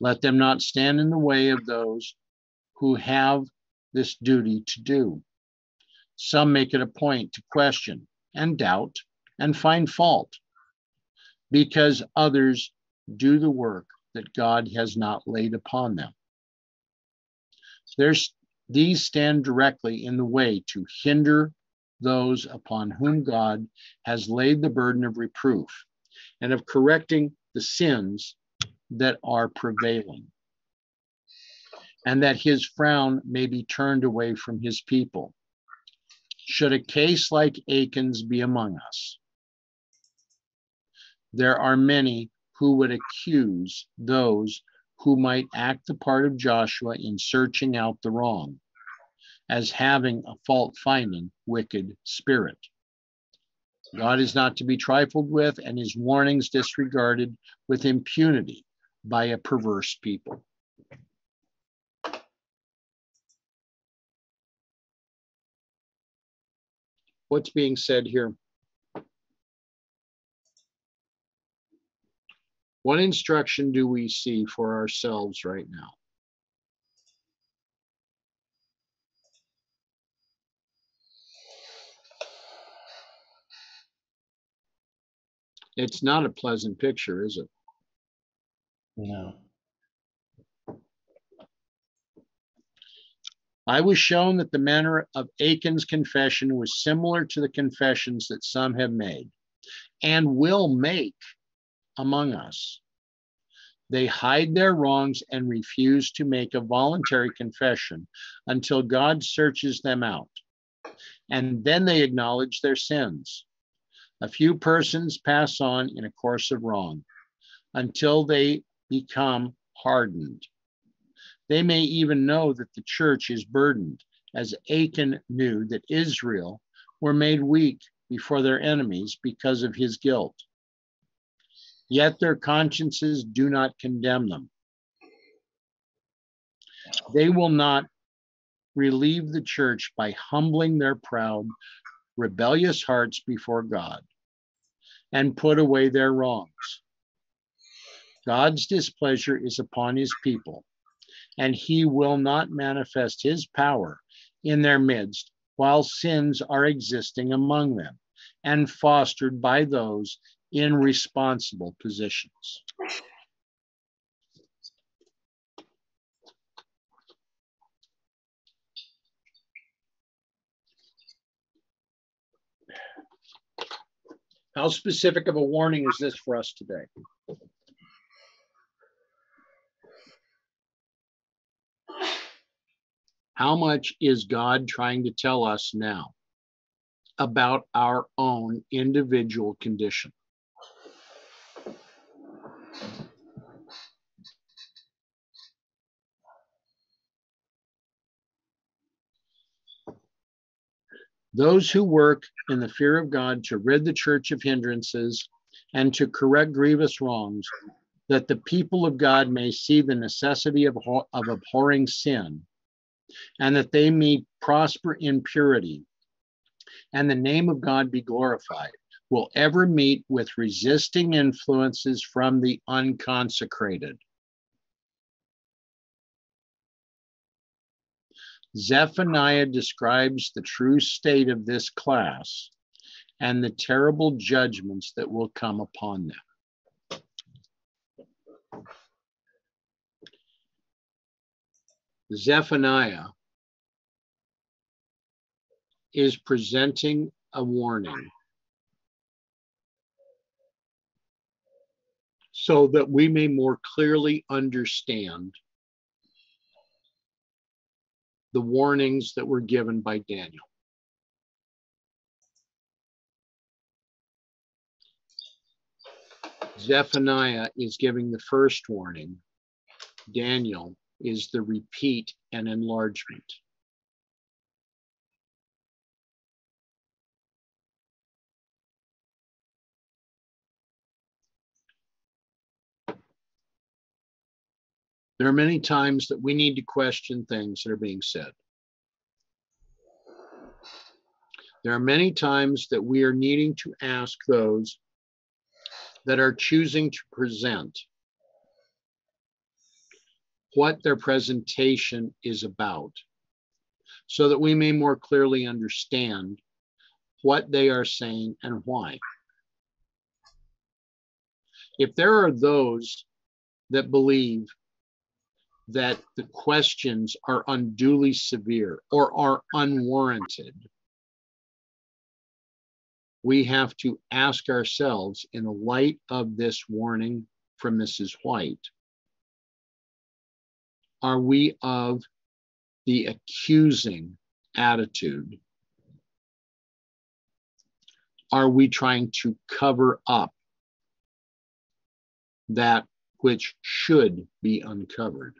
Let them not stand in the way of those who have this duty to do. Some make it a point to question and doubt and find fault because others do the work that God has not laid upon them. There's, these stand directly in the way to hinder those upon whom God has laid the burden of reproof and of correcting the sins that are prevailing, and that his frown may be turned away from his people. Should a case like Achan's be among us, there are many who would accuse those who might act the part of Joshua in searching out the wrong as having a fault finding wicked spirit. God is not to be trifled with, and his warnings disregarded with impunity by a perverse people. What's being said here? What instruction do we see for ourselves right now? It's not a pleasant picture, is it? No. I was shown that the manner of Achan's confession was similar to the confessions that some have made and will make among us. They hide their wrongs and refuse to make a voluntary confession until God searches them out. And then they acknowledge their sins. A few persons pass on in a course of wrong until they become hardened. They may even know that the church is burdened, as Achan knew that Israel were made weak before their enemies because of his guilt. Yet their consciences do not condemn them. They will not relieve the church by humbling their proud, rebellious hearts before God and put away their wrongs. God's displeasure is upon his people, and he will not manifest his power in their midst while sins are existing among them and fostered by those in responsible positions. How specific of a warning is this for us today? How much is God trying to tell us now about our own individual condition? Those who work in the fear of God to rid the church of hindrances and to correct grievous wrongs, that the people of God may see the necessity of, of abhorring sin, and that they may prosper in purity, and the name of God be glorified, will ever meet with resisting influences from the unconsecrated. Zephaniah describes the true state of this class and the terrible judgments that will come upon them. Zephaniah is presenting a warning so that we may more clearly understand the warnings that were given by Daniel. Zephaniah is giving the first warning. Daniel is the repeat and enlargement. There are many times that we need to question things that are being said. There are many times that we are needing to ask those that are choosing to present what their presentation is about so that we may more clearly understand what they are saying and why. If there are those that believe that the questions are unduly severe or are unwarranted, we have to ask ourselves, in the light of this warning from Mrs. White, are we of the accusing attitude? Are we trying to cover up that which should be uncovered?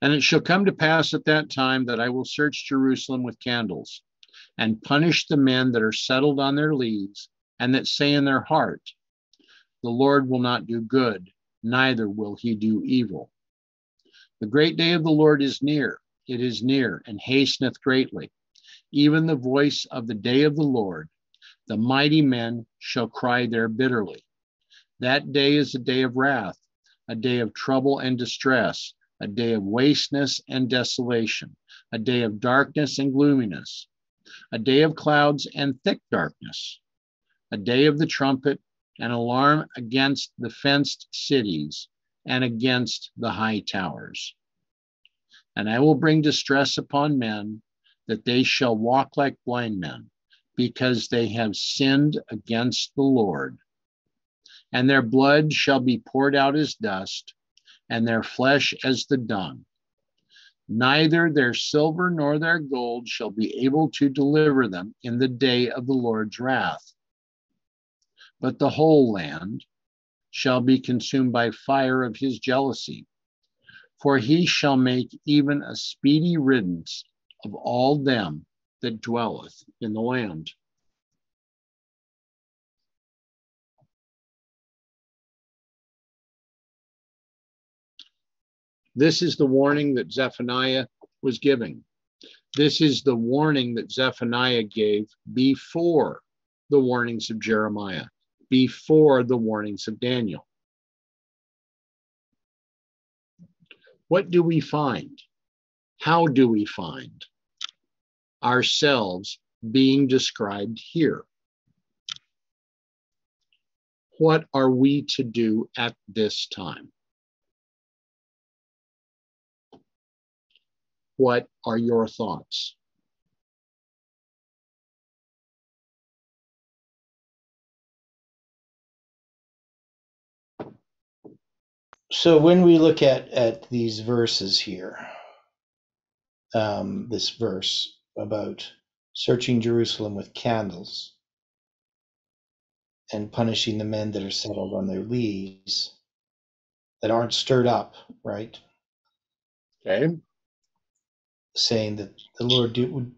And it shall come to pass at that time that I will search Jerusalem with candles and punish the men that are settled on their leads and that say in their heart, The Lord will not do good, neither will he do evil. The great day of the Lord is near, it is near, and hasteneth greatly. Even the voice of the day of the Lord, the mighty men shall cry there bitterly. That day is a day of wrath, a day of trouble and distress, a day of wasteness and desolation, a day of darkness and gloominess, a day of clouds and thick darkness, a day of the trumpet, an alarm against the fenced cities and against the high towers. And I will bring distress upon men that they shall walk like blind men, because they have sinned against the Lord. And their blood shall be poured out as dust, and their flesh as the dung. Neither their silver nor their gold shall be able to deliver them in the day of the Lord's wrath but the whole land shall be consumed by fire of his jealousy. For he shall make even a speedy riddance of all them that dwelleth in the land. This is the warning that Zephaniah was giving. This is the warning that Zephaniah gave before the warnings of Jeremiah before the warnings of Daniel. What do we find? How do we find ourselves being described here? What are we to do at this time? What are your thoughts? so when we look at at these verses here um, this verse about searching jerusalem with candles and punishing the men that are settled on their lees that aren't stirred up right Okay. Saying that the lord do,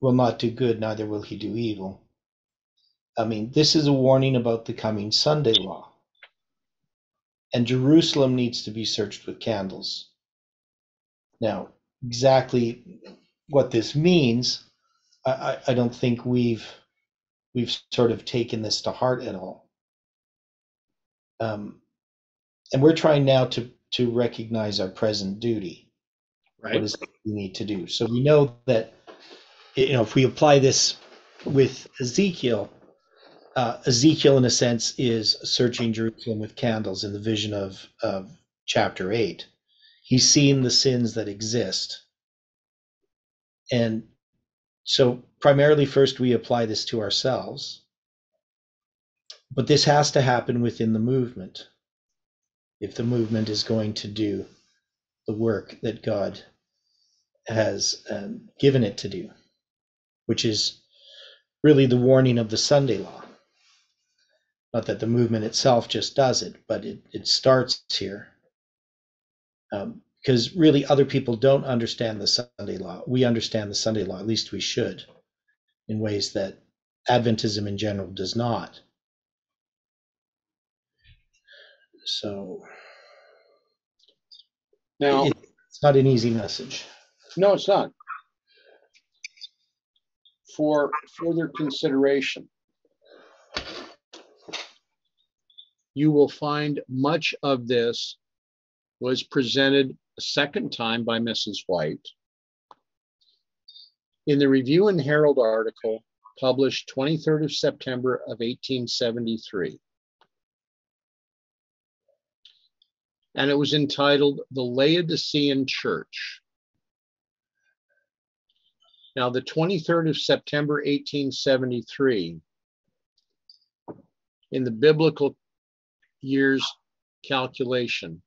will not do good neither will he do evil i mean this is a warning about the coming sunday law and Jerusalem needs to be searched with candles. Now, exactly what this means, I, I don't think we've we've sort of taken this to heart at all. Um, and we're trying now to to recognize our present duty. Right. What is it we need to do? So we know that you know if we apply this with Ezekiel, uh, Ezekiel, in a sense, is searching Jerusalem with candles in the vision of, of chapter 8. He's seen the sins that exist. And so, primarily, first, we apply this to ourselves. But this has to happen within the movement if the movement is going to do the work that God has um, given it to do, which is really the warning of the Sunday law. Not that the movement itself just does it, but it, it starts here. Um, because really, other people don't understand the Sunday law. We understand the Sunday law, at least we should, in ways that Adventism in general does not. So. Now, It's not an easy message. No, it's not. For further consideration, you will find much of this was presented a second time by Mrs. White in the Review and Herald article published 23rd of September of 1873. And it was entitled The Laodicean Church. Now, the 23rd of September 1873, in the biblical year's calculation,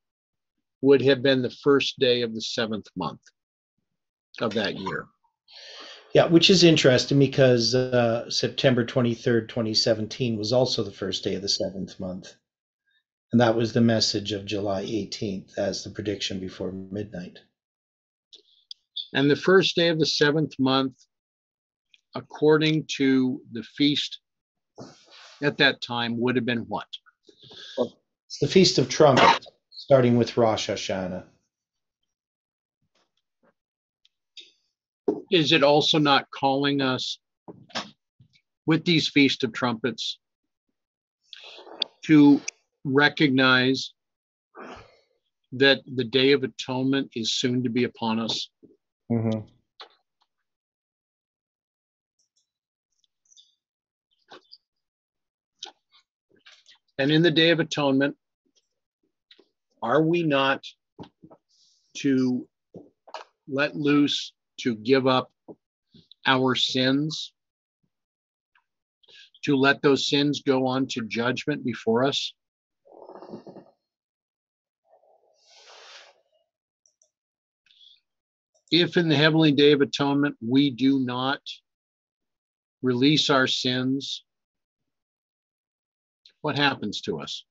would have been the first day of the seventh month of that year. Yeah, which is interesting because uh, September 23rd, 2017 was also the first day of the seventh month. And that was the message of July 18th as the prediction before midnight. And the first day of the seventh month, according to the feast at that time, would have been what? It's the Feast of Trumpets, starting with Rosh Hashanah. Is it also not calling us with these Feast of Trumpets to recognize that the Day of Atonement is soon to be upon us? Mm-hmm. And in the Day of Atonement, are we not to let loose, to give up our sins, to let those sins go on to judgment before us? If in the heavenly day of atonement we do not release our sins, what happens to us?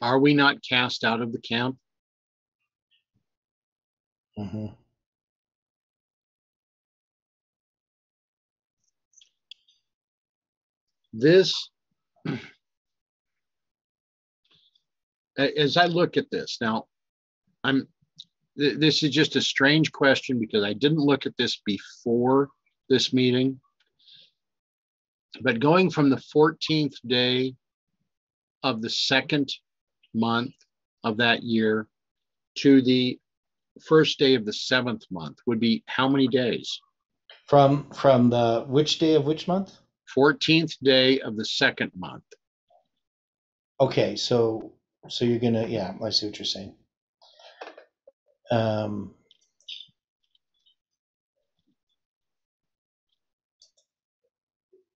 Are we not cast out of the camp? Mm-hmm. This, as I look at this now, I'm, th- this is just a strange question because I didn't look at this before this meeting. But going from the 14th day of the second month of that year to the first day of the seventh month would be how many days? From from the which day of which month? 14th day of the second month. Okay, so so you're gonna yeah, I see what you're saying. Um,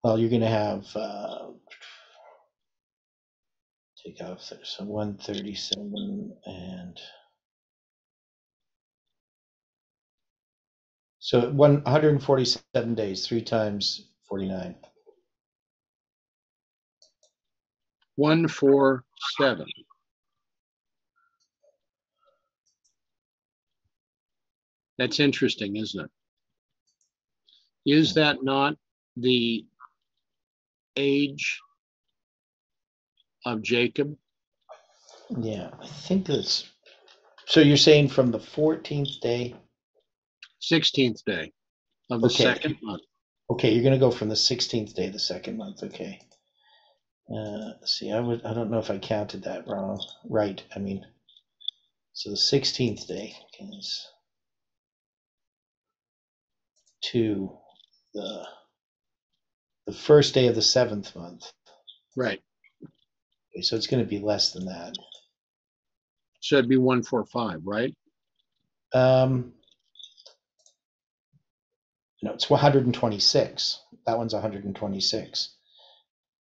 well, you're going to have uh, take off there, so 137 and. So 147 days, three times 49. 147. That's interesting, isn't it? Is that not the age of Jacob? Yeah, I think that's. So you're saying from the 14th day? 16th day of the Okay. second month. Okay, you're gonna go from the 16th day of the second month. Okay. Uh, see, I would. I don't know if I counted that wrong. Right. I mean, so the 16th day is to the the first day of the seventh month. Right. Okay, so it's going to be less than that. So it'd be one, four, five, right? Um, no, it's 126. That one's 126.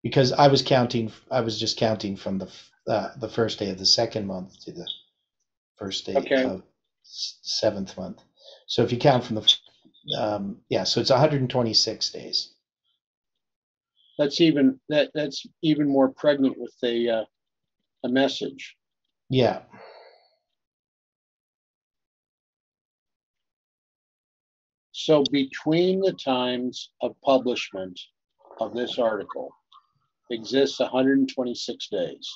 Because I was counting, I was just counting from the uh, the first day of the second month to the first day Okay. of seventh month. So if you count from the, um, yeah, so it's 126 days. That's even that that's even more pregnant with a uh, a message. Yeah. So between the times of publishment of this article exists 126 days.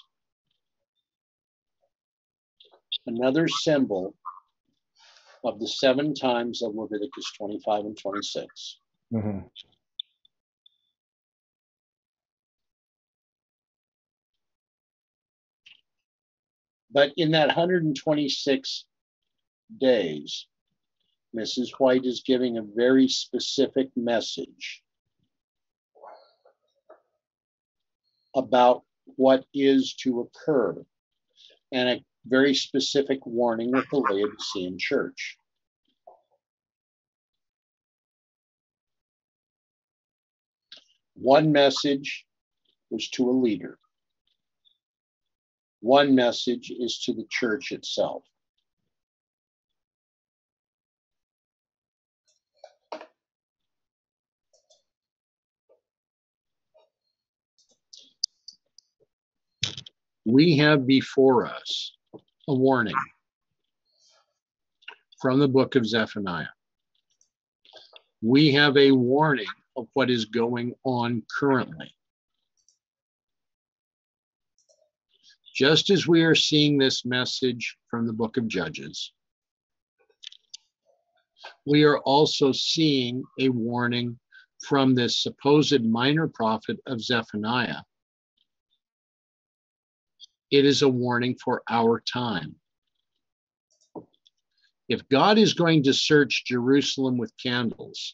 another symbol of the seven times of Leviticus 25 and 26. Mm-hmm. But in that 126 days, Mrs. White is giving a very specific message about what is to occur and a very specific warning with the Laodicean church. One message was to a leader. One message is to the church itself. we have before us a warning from the book of Zephaniah. We have a warning of what is going on currently. Just as we are seeing this message from the book of Judges, we are also seeing a warning from this supposed minor prophet of Zephaniah it is a warning for our time. If God is going to search Jerusalem with candles,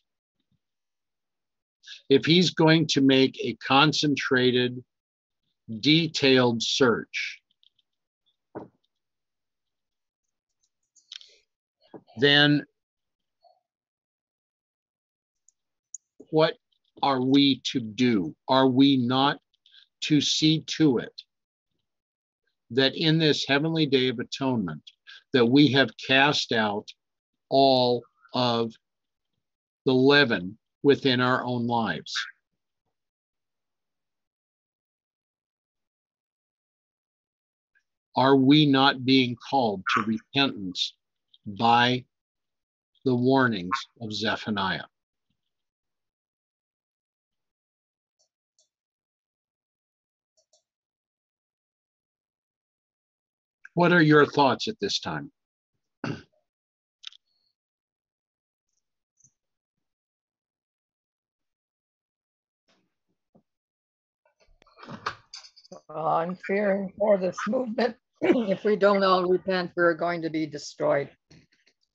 if he's going to make a concentrated, detailed search, then what are we to do? Are we not to see to it that in this heavenly day of atonement that we have cast out all of the leaven within our own lives. Are we not being called to repentance by the warnings of Zephaniah? What are your thoughts at this time? Uh, I'm fearing for this movement. if we don't all repent, we're going to be destroyed.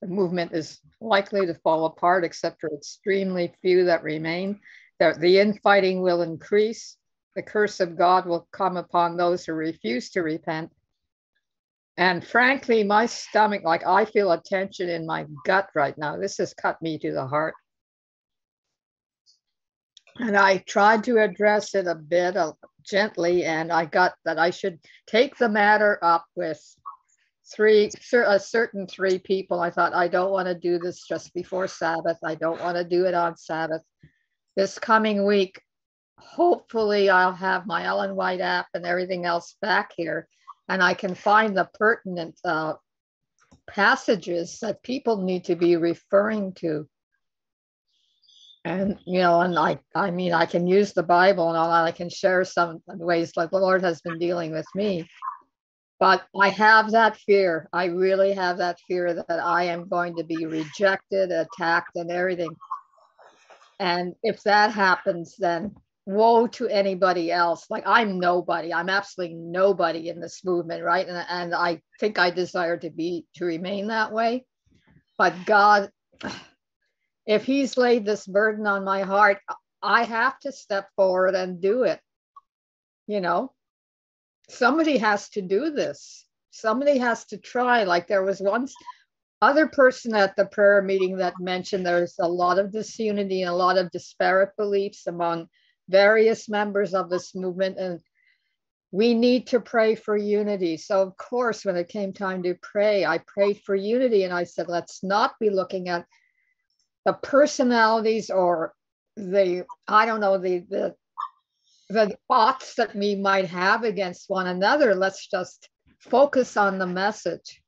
The movement is likely to fall apart, except for extremely few that remain. The, the infighting will increase. The curse of God will come upon those who refuse to repent. And frankly, my stomach, like I feel a tension in my gut right now. This has cut me to the heart. And I tried to address it a bit uh, gently, and I got that I should take the matter up with three, a certain three people. I thought, I don't want to do this just before Sabbath. I don't want to do it on Sabbath. This coming week, hopefully, I'll have my Ellen White app and everything else back here and I can find the pertinent uh, passages that people need to be referring to. And you know, and I, I mean, I can use the Bible and all that. I can share some ways like the Lord has been dealing with me. But I have that fear. I really have that fear that I am going to be rejected, attacked, and everything. And if that happens, then woe to anybody else. Like I'm nobody. I'm absolutely nobody in this movement, right? And, and I think I desire to be to remain that way. But God, if He's laid this burden on my heart, I have to step forward and do it. You know, somebody has to do this. Somebody has to try. Like there was once other person at the prayer meeting that mentioned there's a lot of disunity and a lot of disparate beliefs among various members of this movement and we need to pray for unity. So, of course, when it came time to pray, I prayed for unity and I said, let's not be looking at the personalities or the, I don't know, the, the, the thoughts that we might have against one another. Let's just focus on the message.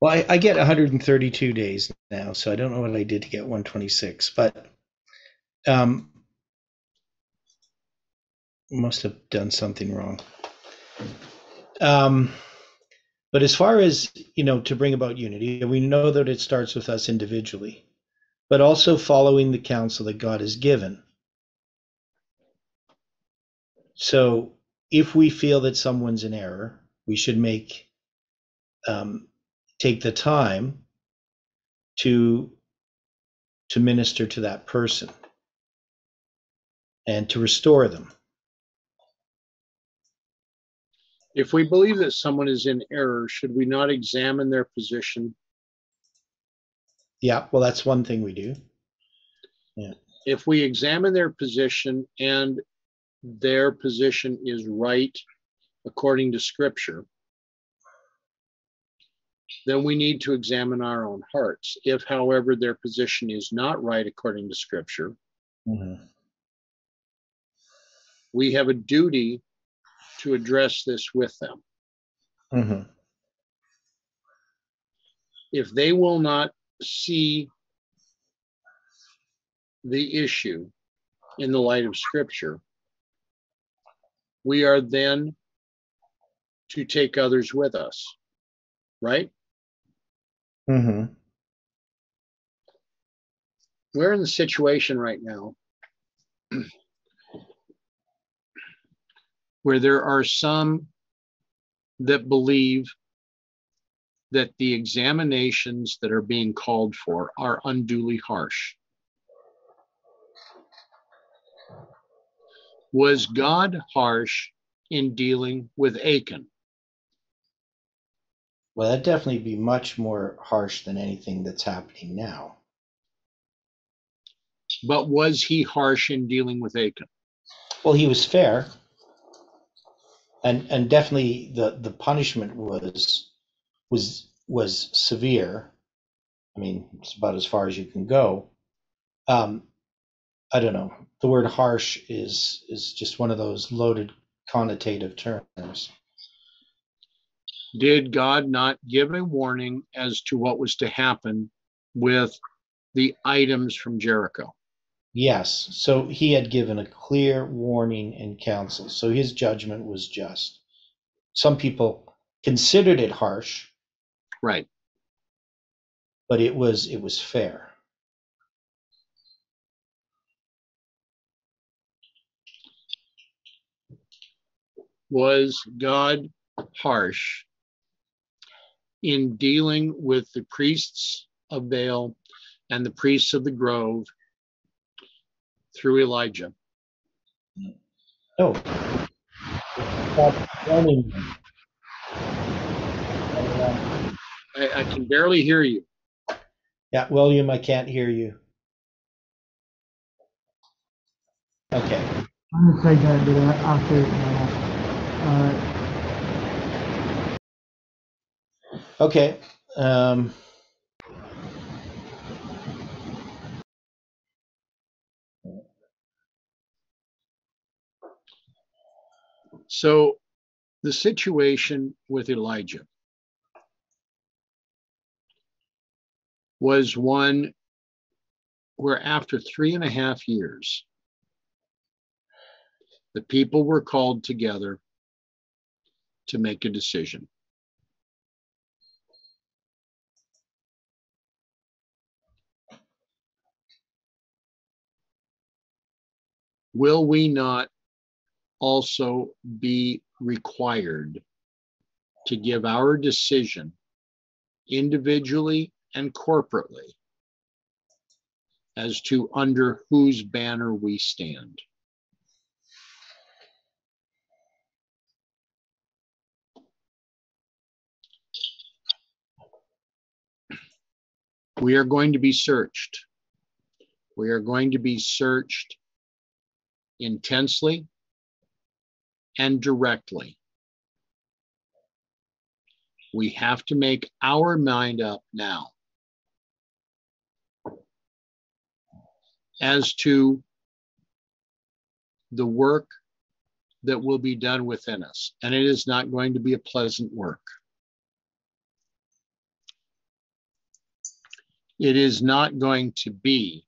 Well, I, I, get 132 days now, so I don't know what I did to get 126. But um, must have done something wrong. Um, but as far as you know, to bring about unity, we know that it starts with us individually, but also following the counsel that God has given. So, if we feel that someone's in error, we should make um, take the time to to minister to that person and to restore them. If we believe that someone is in error, should we not examine their position? Yeah, well, that's one thing we do. Yeah. If we examine their position and their position is right according to scripture, then we need to examine our own hearts. If, however, their position is not right according to scripture, Mm-hmm. we have a duty to address this with them. Mm-hmm. If they will not see the issue in the light of scripture, we are then to take others with us, right? Mm-hmm. We're in the situation right now where there are some that believe that the examinations that are being called for are unduly harsh. Was God harsh in dealing with Achan? Well, that'd definitely be much more harsh than anything that's happening now. But was he harsh in dealing with Achan? Well, he was fair, and and definitely the the punishment was was was severe. I mean, it's about as far as you can go. Um, I don't know. The word harsh is is just one of those loaded connotative terms. Did God not give a warning as to what was to happen with the items from Jericho? Yes, so he had given a clear warning and counsel. So his judgment was just. Some people considered it harsh, Right. but it was it was fair. Was God harsh in dealing with the priests of Baal and the priests of the grove through Elijah? No. Stop warning them. I, I can barely hear you. Yeah, William, I can't hear you. Okay. I'm gonna take that, but I- I'll say it now. Uh, Okay. Um, So the situation with Elijah was one where after three and a half years, the people were called together to make a decision. Will we not also be required to give our decision individually and corporately as to under whose banner we stand. We are going to be searched. We are going to be searched intensely and directly. We have to make our mind up now as to the work that will be done within us. And it is not going to be a pleasant work. It is not going to be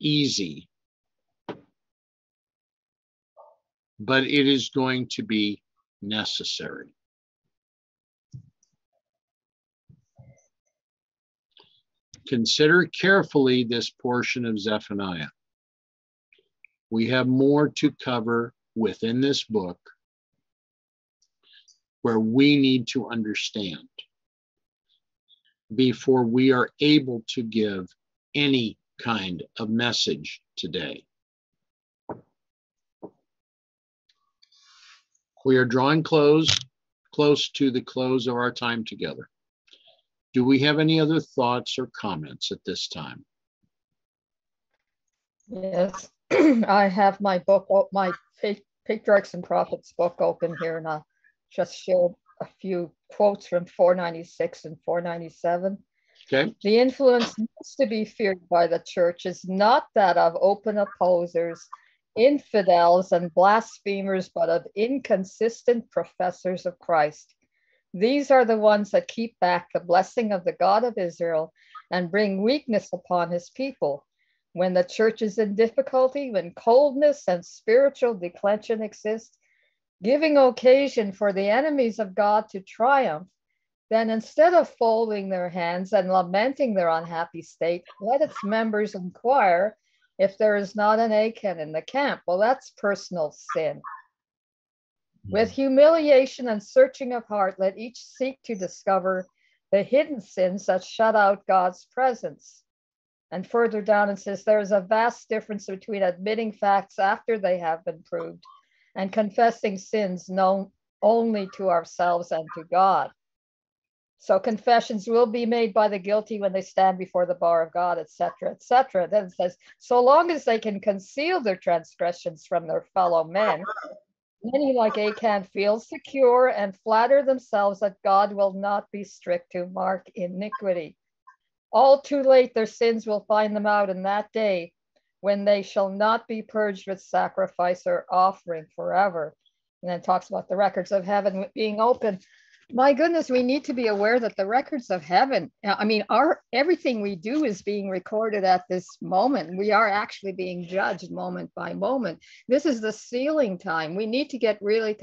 easy but it is going to be necessary. Consider carefully this portion of Zephaniah. We have more to cover within this book where we need to understand before we are able to give any kind of message today. We are drawing close, close to the close of our time together. Do we have any other thoughts or comments at this time? Yes, I have my book, oh, my Patriarchs and Prophets book open here, and I just showed a few quotes from 496 and 497. Okay. The influence needs to be feared by the church is not that of open opposers, infidels, and blasphemers, but of inconsistent professors of Christ. These are the ones that keep back the blessing of the God of Israel and bring weakness upon his people. When the church is in difficulty, when coldness and spiritual declension exist, giving occasion for the enemies of God to triumph, then instead of folding their hands and lamenting their unhappy state, let its members inquire if there is not an Achan in the camp. Well, that's personal sin. Hmm. With humiliation and searching of heart, let each seek to discover the hidden sins that shut out God's presence. And further down, it says there is a vast difference between admitting facts after they have been proved and confessing sins known only to ourselves and to God. So confessions will be made by the guilty when they stand before the bar of God, etc., etc. Then it says, so long as they can conceal their transgressions from their fellow men, many like Achan feel secure and flatter themselves that God will not be strict to mark iniquity. All too late, their sins will find them out in that day when they shall not be purged with sacrifice or offering forever. And then talks about the records of heaven being open my goodness we need to be aware that the records of heaven uh, i mean our everything we do is being recorded at this moment. We are actually being judged moment by moment. This is the sealing time. We need to get really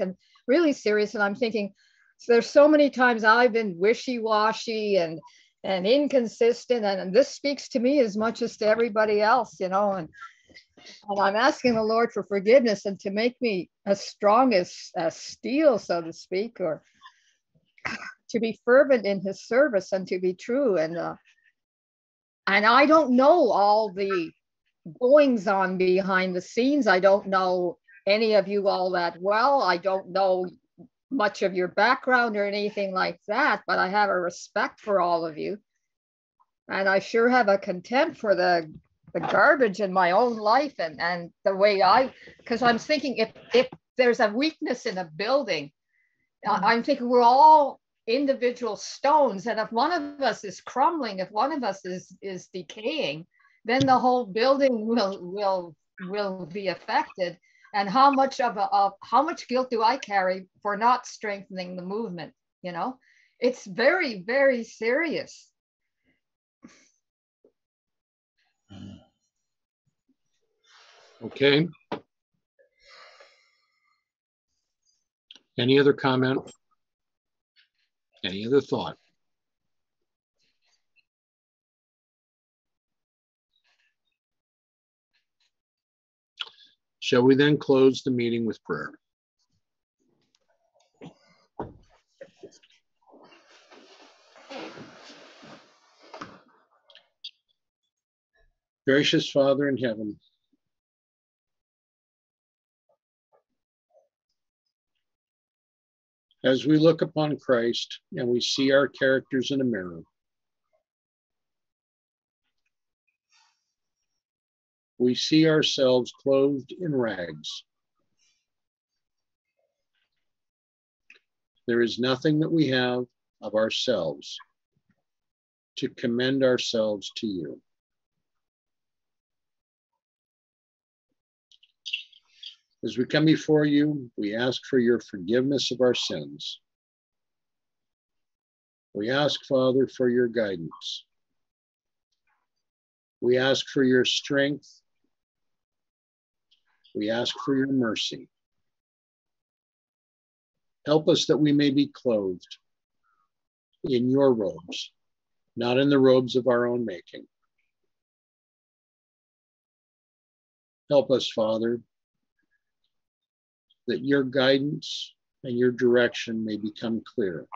really serious. And i'm thinking so there's so many times i've been wishy-washy and and inconsistent. And, and this speaks to me as much as to everybody else you know and and I'm asking the Lord for forgiveness and to make me as strong as, as steel, so to speak, or to be fervent in his service and to be true and uh, and I don't know all the goings on behind the scenes. I don't know any of you all that well. I don't know much of your background or anything like that, but I have a respect for all of you. And I sure have a contempt for the the garbage in my own life and and the way I because I'm thinking if if there's a weakness in a building. I'm thinking we're all individual stones, and if one of us is crumbling, if one of us is is decaying, then the whole building will will will be affected. And how much of a of how much guilt do I carry for not strengthening the movement? You know, it's very very serious. Okay. Any other comment? Any other thought? Shall we then close the meeting with prayer? Gracious Father in heaven, As we look upon Christ and we see our characters in a mirror, we see ourselves clothed in rags. There is nothing that we have of ourselves to commend ourselves to you. As we come before you, we ask for your forgiveness of our sins. We ask, Father, for your guidance. We ask for your strength. We ask for your mercy. Help us that we may be clothed in your robes, not in the robes of our own making. Help us, Father, that your guidance and your direction may become clear,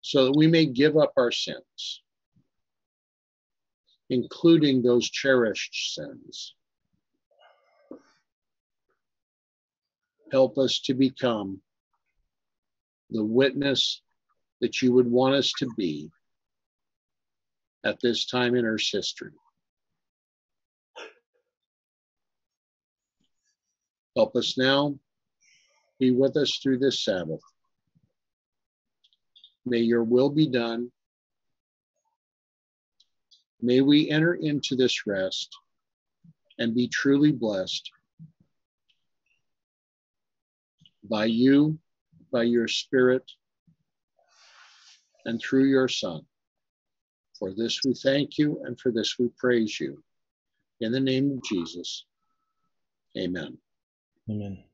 so that we may give up our sins, including those cherished sins. Help us to become the witness that you would want us to be at this time in Earth's history. Help us now. Be with us through this Sabbath. May your will be done. May we enter into this rest and be truly blessed by you, by your Spirit, and through your Son. For this we thank you, and for this we praise you. In the name of Jesus, amen. Amen.